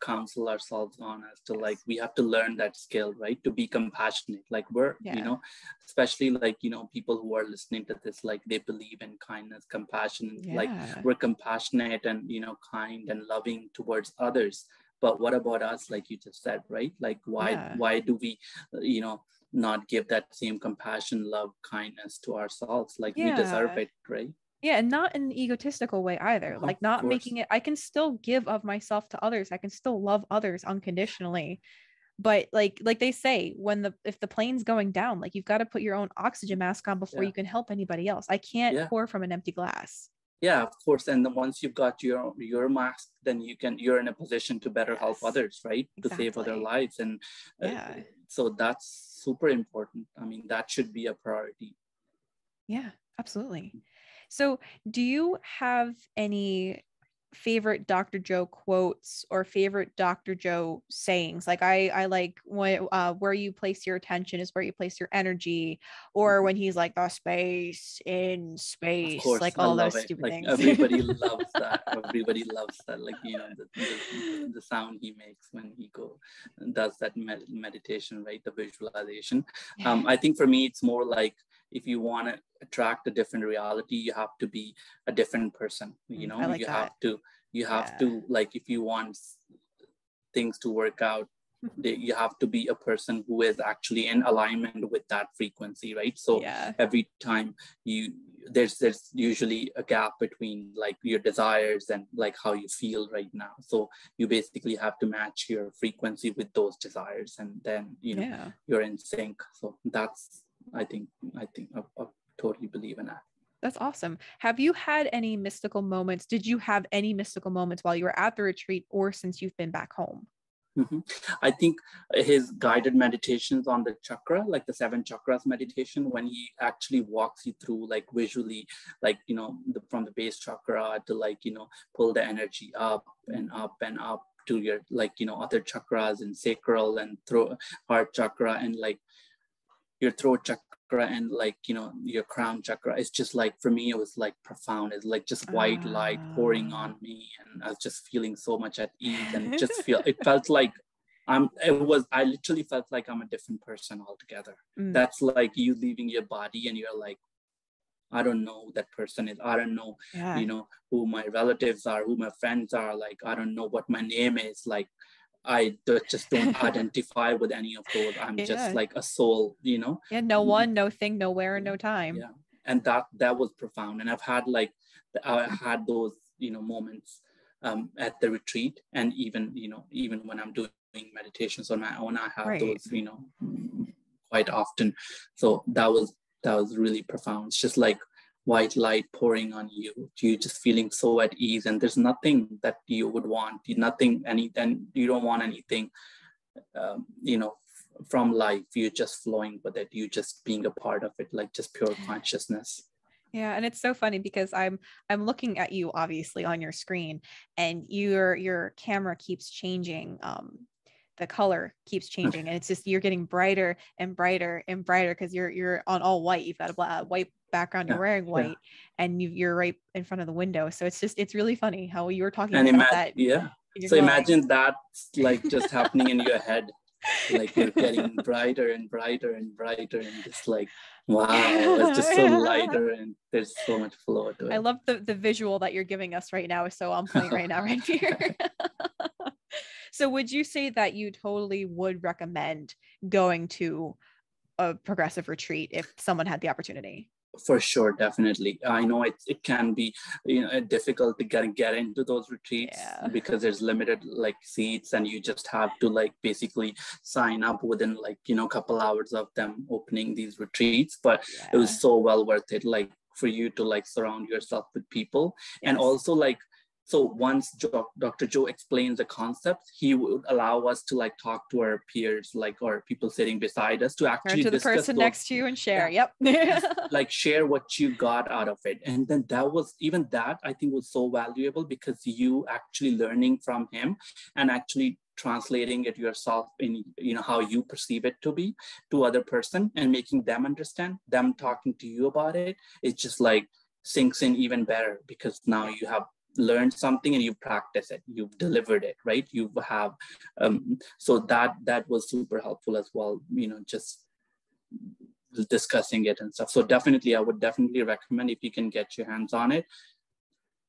counsel ourselves on as to like we have to learn that skill right to be compassionate like we're yeah. you know especially like you know people who are listening to this like they believe in kindness compassion yeah. like we're compassionate and you know kind and loving towards others but what about us like you just said right? Like why yeah. why do we uh, you know not give that same compassion love kindness to ourselves? Like we deserve it right? Yeah and not in an egotistical way either. Like not making it i can still give of myself to others. I can still love others unconditionally. But like like they say when the if the plane's going down like you've got to put your own oxygen mask on before yeah. you can help anybody else. I can't yeah. pour from an empty glass yeah of course and then once you've got your your mask then you can you're in a position to better yes. help others right exactly. to save other lives and uh, yeah. so that's super important i mean that should be a priority yeah absolutely so, do you have any favorite Dr. Joe quotes or favorite Dr. Joe sayings? Like I, I like when, uh, where you place your attention is where you place your energy, or mm-hmm. when he's like the space in space, course, like all those stupid like, things. Everybody loves that. Everybody loves that. Like you know the, the, the sound he makes when he go does that med- meditation, right? The visualization. Um, I think for me it's more like if you want to attract a different reality you have to be a different person you mm, know like you that. have to you have yeah. to like if you want things to work out you have to be a person who is actually in alignment with that frequency right so yeah. every time you there's there's usually a gap between like your desires and like how you feel right now so you basically have to match your frequency with those desires and then you know yeah. you're in sync so that's I think I think I, I totally believe in that. That's awesome. Have you had any mystical moments? Did you have any mystical moments while you were at the retreat or since you've been back home? Mm-hmm. I think his guided meditations on the chakra, like the seven chakras meditation, when he actually walks you through, like visually, like, you know, the, from the base chakra to like, you know, pull the energy up and up and up to your, like, you know, other chakras and sacral and throat, heart chakra and like your throat chakra and like you know your crown chakra it's just like for me it was like profound it's like just white light pouring on ah. me and i was just feeling so much at ease and just feel it felt like i'm it was i literally felt like i'm a different person altogether mm. that's like you leaving your body and you're like I don't know who that person is. I don't know, yeah. you know, who my relatives are, who my friends are. Like, I don't know what my name is. Like, I just don't identify with any of those. I'm yeah. just like a soul, you know. Yeah, no mm-hmm. one, no thing, nowhere, and no time. Yeah, and that that was profound. And I've had like I had those you know moments um, at the retreat, and even you know even when I'm doing meditations on my own, I have right. those you know quite often. So that was that was really profound. It's just like white light pouring on you you're just feeling so at ease and there's nothing that you would want nothing any and you don't want anything um, you know from life you're just flowing with it you're just being a part of it like just pure consciousness. Yeah and it's so funny because i'm i'm looking at you obviously on your screen and your your camera keeps changing um the color keeps changing and it's just you're getting brighter and brighter and brighter because you're you're on all white you've got a black, white background you're wearing white yeah. and you, are right in front of the window. So it's just it's really funny how you were talking and about ima- that yeah. so imagine that like just happening in your head. Like you're getting brighter and brighter and brighter and just like wow it's just so lighter and there's so much flow to it. i love the the visual that you're giving us right now is so i'm playing right now right here. So would you say that you totally would recommend going to a progressive retreat if someone had the opportunity for sure definitely i know it, it can be you know difficult to get get into those retreats yeah. because there's limited like seats and you just have to like basically sign up within like you know a couple hours of them opening these retreats but yeah. it was so well worth it like for you to like surround yourself with people yes. and also like so once jo- dr joe explains the concepts he would allow us to like talk to our peers like or people sitting beside us to actually or to the person those, next to you and share yeah, yep. Like share what you got out of it. And then that was even that i think was so valuable because you actually learning from him and actually translating it yourself in you know how you perceive it to be to other person and making them understand them talking to you about it it's just like sinks in even better because now you have learned something and you practice it you've delivered it right? You have um, so that that was super helpful as well you know just discussing it and stuff. So definitely i would definitely recommend if you can get your hands on it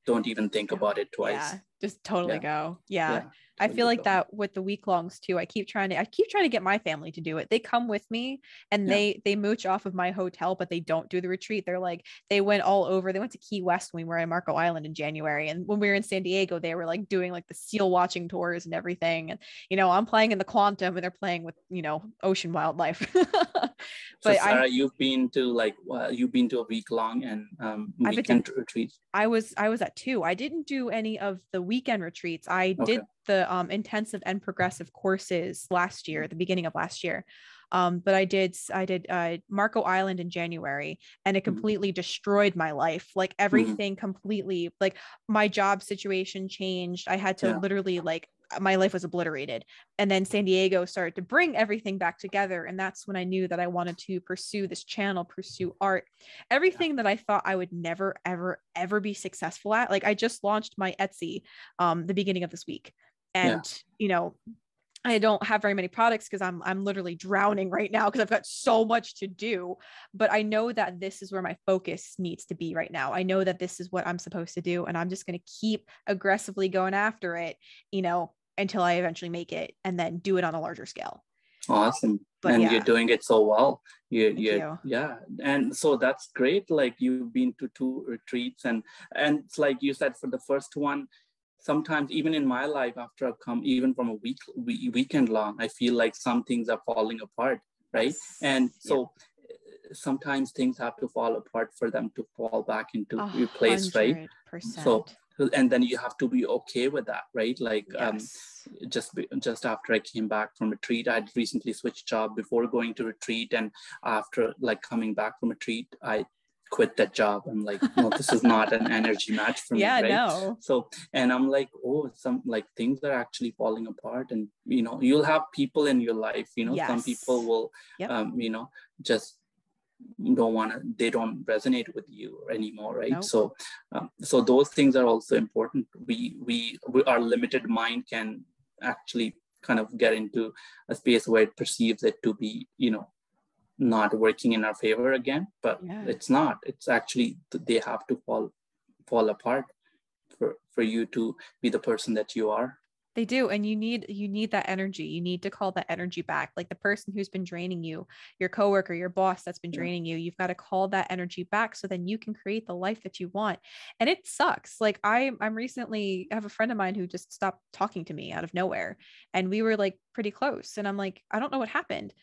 don't even think about it twice. Yeah just totally yeah. go. Yeah. yeah I feel like that with the week longs too. I keep trying to I keep trying to get my family to do it. They come with me and yeah. they they mooch off of my hotel, but they don't do the retreat. They're like they went all over. They went to Key West when we were in Marco Island in January. And when we were in San Diego, they were like doing like the seal watching tours and everything. And you know, I'm playing in the quantum and they're playing with, you know, ocean wildlife. but so Sarah, I, you've been to like well, you've been to a week long and um weekend retreat. I was I was at two. I didn't do any of the weekend retreats. I okay. did the um, intensive and progressive courses last year, the beginning of last year. Um, but I did I did uh, Marco Island in January, and it mm-hmm. completely destroyed my life. Like mm-hmm. everything completely, like my job situation changed. I had to yeah. literally like my life was obliterated. And then San Diego started to bring everything back together. And that's when I knew that I wanted to pursue this channel, pursue art, everything yeah. that I thought I would never, ever, ever be successful at. Like I just launched my Etsy um, the beginning of this week and yeah. you know I don't have very many products because I'm I'm literally drowning right now because I've got so much to do. But I know that this is where my focus needs to be right now. I know that this is what I'm supposed to do, and I'm just going to keep aggressively going after it, you know, until I eventually make it, and then do it on a larger scale. Awesome, but and yeah. you're doing it so well. You, you, you, yeah, and so that's great. Like you've been to two retreats, and and it's like you said for the first one, sometimes even in my life after i've come even from a week weekend long i feel like some things are falling apart right? And so yeah. sometimes things have to fall apart for them to fall back into your place right? so and then you have to be okay with that right? Like um, yes. um just just after i came back from retreat i'd recently switched job before going to retreat and after like coming back from retreat i quit that job. I'm like, no, this is not an energy match for yeah, me. Yeah, right? no. So, and I'm like, oh, some like things are actually falling apart. And, you know, you'll have people in your life, you know, yes. some people will, yep. um, you know, just don't want to, they don't resonate with you anymore. Right. Nope. So, um, so those things are also important. We, we, we, our limited mind can actually kind of get into a space where it perceives it to be, you know, not working in our favor again but yeah. it's not. It's actually they have to fall fall apart for for you to be the person that you are. They do and you need you need that energy. You need to call that energy back. Like the person who's been draining you your coworker your boss that's been draining you you've got to call that energy back so then you can create the life that you want. And it sucks. Like i i'm recently I have a friend of mine who just stopped talking to me out of nowhere and we were like pretty close and i'm like i don't know what happened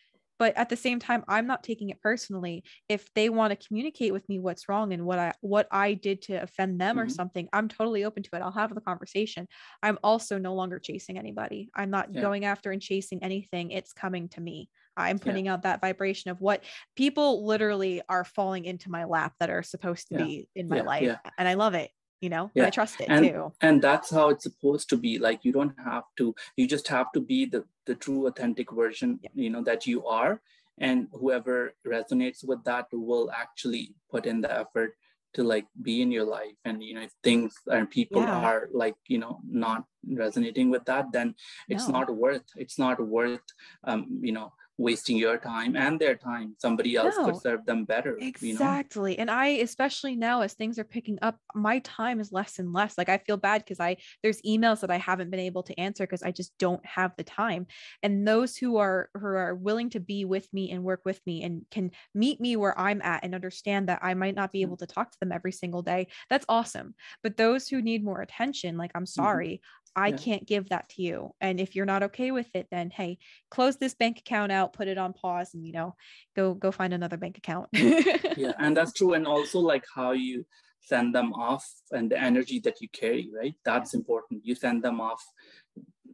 but at the same time i'm not taking it personally. If they want to communicate with me what's wrong and what i what i did to offend them mm-hmm. or something i'm totally open to it. I'll have the conversation. I'm also no longer chasing anybody. I'm not yeah. going after and chasing anything. It's coming to me. I'm putting yeah. out that vibration of what people literally are falling into my lap that are supposed to yeah. be in my life and i love it you know yeah. i trust it and, too and that's how it's supposed to be like you don't have to you just have to be the the true authentic version yeah. you know that you are and whoever resonates with that will actually put in the effort to like be in your life and you know if things and people yeah. are like you know not resonating with that then it's no. not worth it's not worth um you know wasting your time and their time. Somebody else no, could serve them better exactly you know? and i especially now as things are picking up my time is less and less. Like i feel bad because i there's emails that i haven't been able to answer because i just don't have the time. And those who are who are willing to be with me and work with me and can meet me where i'm at and understand that i might not be able to talk to them every single day that's awesome. But those who need more attention like i'm mm-hmm. sorry I yeah. can't give that to you. And if you're not okay with it, then hey, close this bank account out, put it on pause, and you know, go go find another bank account. yeah, and that's true. And also like how you send them off and the energy that you carry, right? That's important. You send them off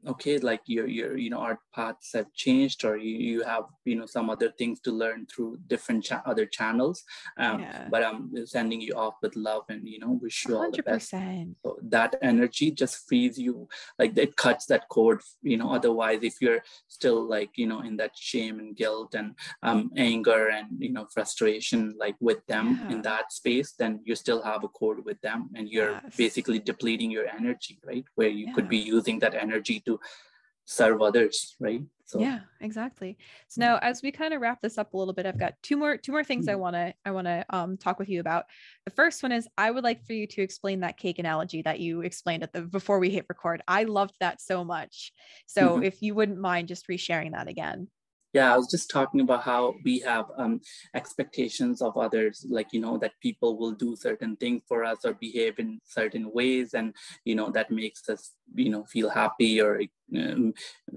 okay like your your you know art paths have changed or you, you have you know some other things to learn through different cha- other channels um, yeah. but i'm sending you off with love and you know wish you 100%. all the best so that energy just frees you like it cuts that cord you know otherwise if you're still like you know in that shame and guilt and um, anger and you know frustration like with them yeah. in that space then you still have a cord with them and you're yes. basically depleting your energy right where you yeah. could be using that energy to serve others right? So yeah exactly. So now as we kind of wrap this up a little bit i've got two more two more things i want to i want to um, talk with you about. The first one is i would like for you to explain that cake analogy that you explained at the before we hit record. I loved that so much. So mm-hmm. if you wouldn't mind just resharing that again yeah i was just talking about how we have um, expectations of others like you know that people will do certain things for us or behave in certain ways and you know that makes us you know feel happy or um,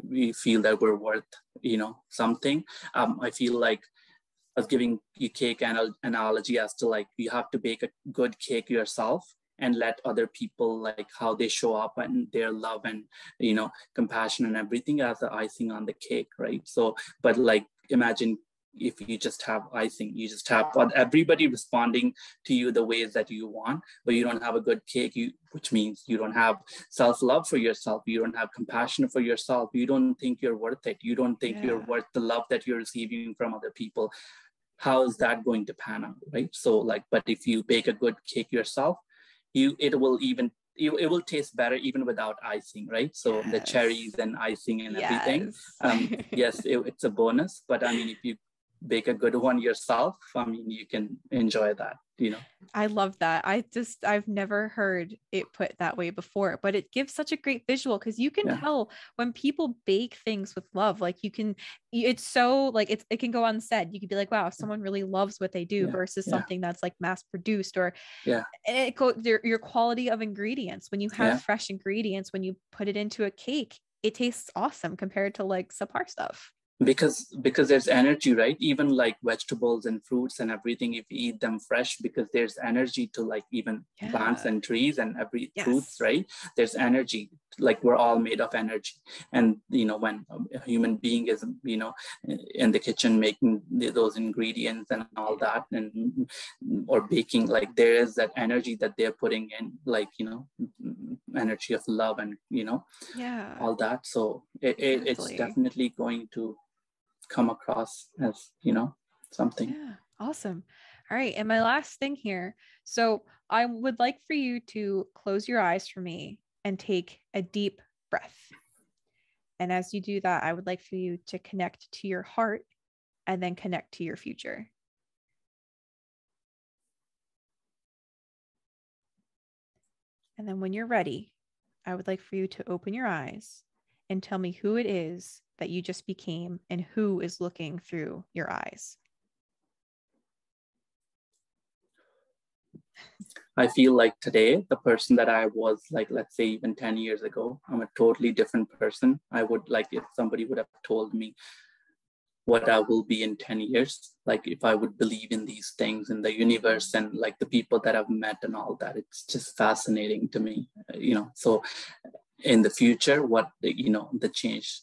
we feel that we're worth you know something. Um, i feel like I was giving you cake an- analogy as to like you have to bake a good cake yourself and let other people like how they show up and their love and you know compassion and everything as the icing on the cake right? So but like imagine if you just have icing you just have everybody responding to you the ways that you want but you don't have a good cake you which means you don't have self-love for yourself you don't have compassion for yourself you don't think you're worth it you don't think yeah. you're worth the love that you're receiving from other people. How is that going to pan out right? So like but if you bake a good cake yourself you it will even you, it will taste better even without icing, right? So yes. the cherries and icing and yes. everything. Um, yes, it, it's a bonus, but I mean, if you bake a good one yourself, I mean, you can enjoy that you know? I love that. I just i've never heard it put that way before but it gives such a great visual because you can yeah. tell when people bake things with love like you can it's so like it's it can go unsaid. You could be like wow someone really loves what they do yeah. versus yeah. something that's like mass produced or yeah. it go your, your quality of ingredients. When you have fresh ingredients when you put it into a cake it tastes awesome compared to like subpar stuff because because there's energy right? Even like vegetables and fruits and everything if you eat them fresh because there's energy to like even yeah. plants and trees and every yes. fruits right? There's energy like we're all made of energy. And you know when a human being is you know in the kitchen making those ingredients and all that and or baking like there is that energy that they're putting in like you know energy of love and you know yeah. all that. So it, it, it's definitely. going to come across as you know something. Yeah awesome. All right and my last thing here. So i would like for you to close your eyes for me and take a deep breath. And as you do that i would like for you to connect to your heart and then connect to your future. And then when you're ready i would like for you to open your eyes and tell me who it is that you just became and who is looking through your eyes? I feel like today, the person that I was like, let's say even 10 years ago, I'm a totally different person. I would like if somebody would have told me what I will be in 10 years, like if I would believe in these things in the universe and like the people that I've met and all that, it's just fascinating to me, you know. So in the future, what, the, you know, the change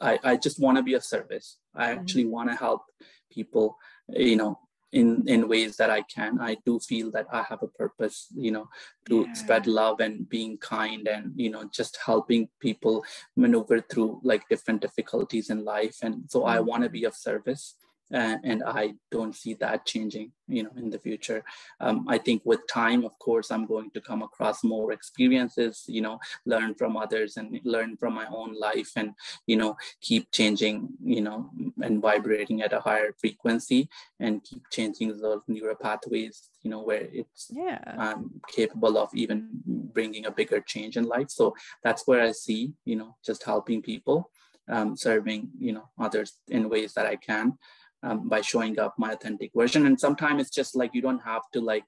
I, I just want to be of service. I mm-hmm. actually want to help people, you know, in in ways that I can. I do feel that I have a purpose, you know, to yeah. spread love and being kind and you know just helping people maneuver through like different difficulties in life. And so mm-hmm. I want to be of service uh, and I don't see that changing, you know, in the future. Um, I think with time, of course, I'm going to come across more experiences, you know, learn from others and learn from my own life, and you know, keep changing, you know, and vibrating at a higher frequency, and keep changing those neural pathways, you know, where it's yeah um, capable of even bringing a bigger change in life. So that's where I see, you know, just helping people. Um, serving you know others in ways that I can um, by showing up my authentic version. And sometimes it's just like you don't have to like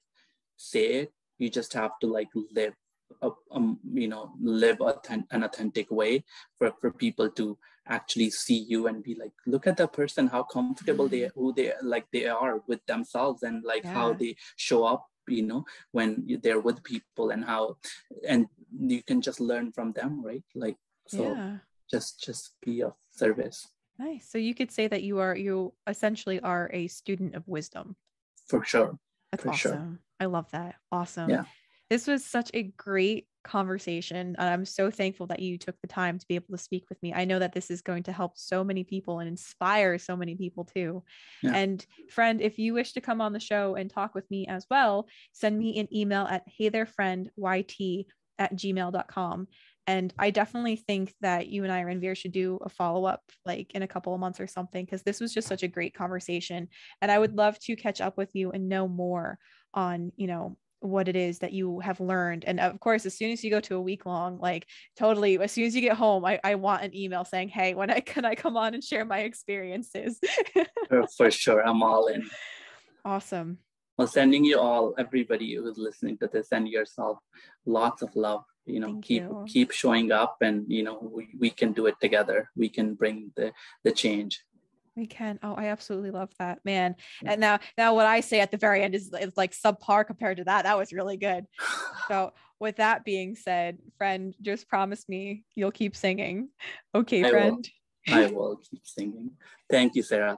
say it; you just have to like live, a, um, you know, live an authentic way for for people to actually see you and be like, look at that person, how comfortable they, who they like they are with themselves, and like yeah. how they show up you know when they're with people and how and you can just learn from them right like So yeah. just just be of service. Nice. So you could say that you are you essentially are a student of wisdom. For sure. That's For awesome. Sure. I love that. Awesome. Yeah. This was such a great conversation. And I'm so thankful that you took the time to be able to speak with me. I know that this is going to help so many people and inspire so many people too. Yeah. And friend, if you wish to come on the show and talk with me as well, send me an email at heytherefriendyt at gmail.com. And I definitely think that you and I, Ranveer, should do a follow up like in a couple of months or something, because this was just such a great conversation. And I would love to catch up with you and know more on, you know, what it is that you have learned. And of course, as soon as you go to a week long, like totally, as soon as you get home, I, I want an email saying, Hey, when I can I come on and share my experiences? Oh, for sure. I'm all in. Awesome. Well, sending you all, everybody who's listening to this, and yourself lots of love. You know, Thank keep you. keep showing up, and you know we, we can do it together. We can bring the the change. We can. Oh, I absolutely love that, man. And now, now what I say at the very end is, is like subpar compared to that. That was really good. so, with that being said, friend, just promise me you'll keep singing. Okay, I friend. Will. I will keep singing. Thank you, Sarah.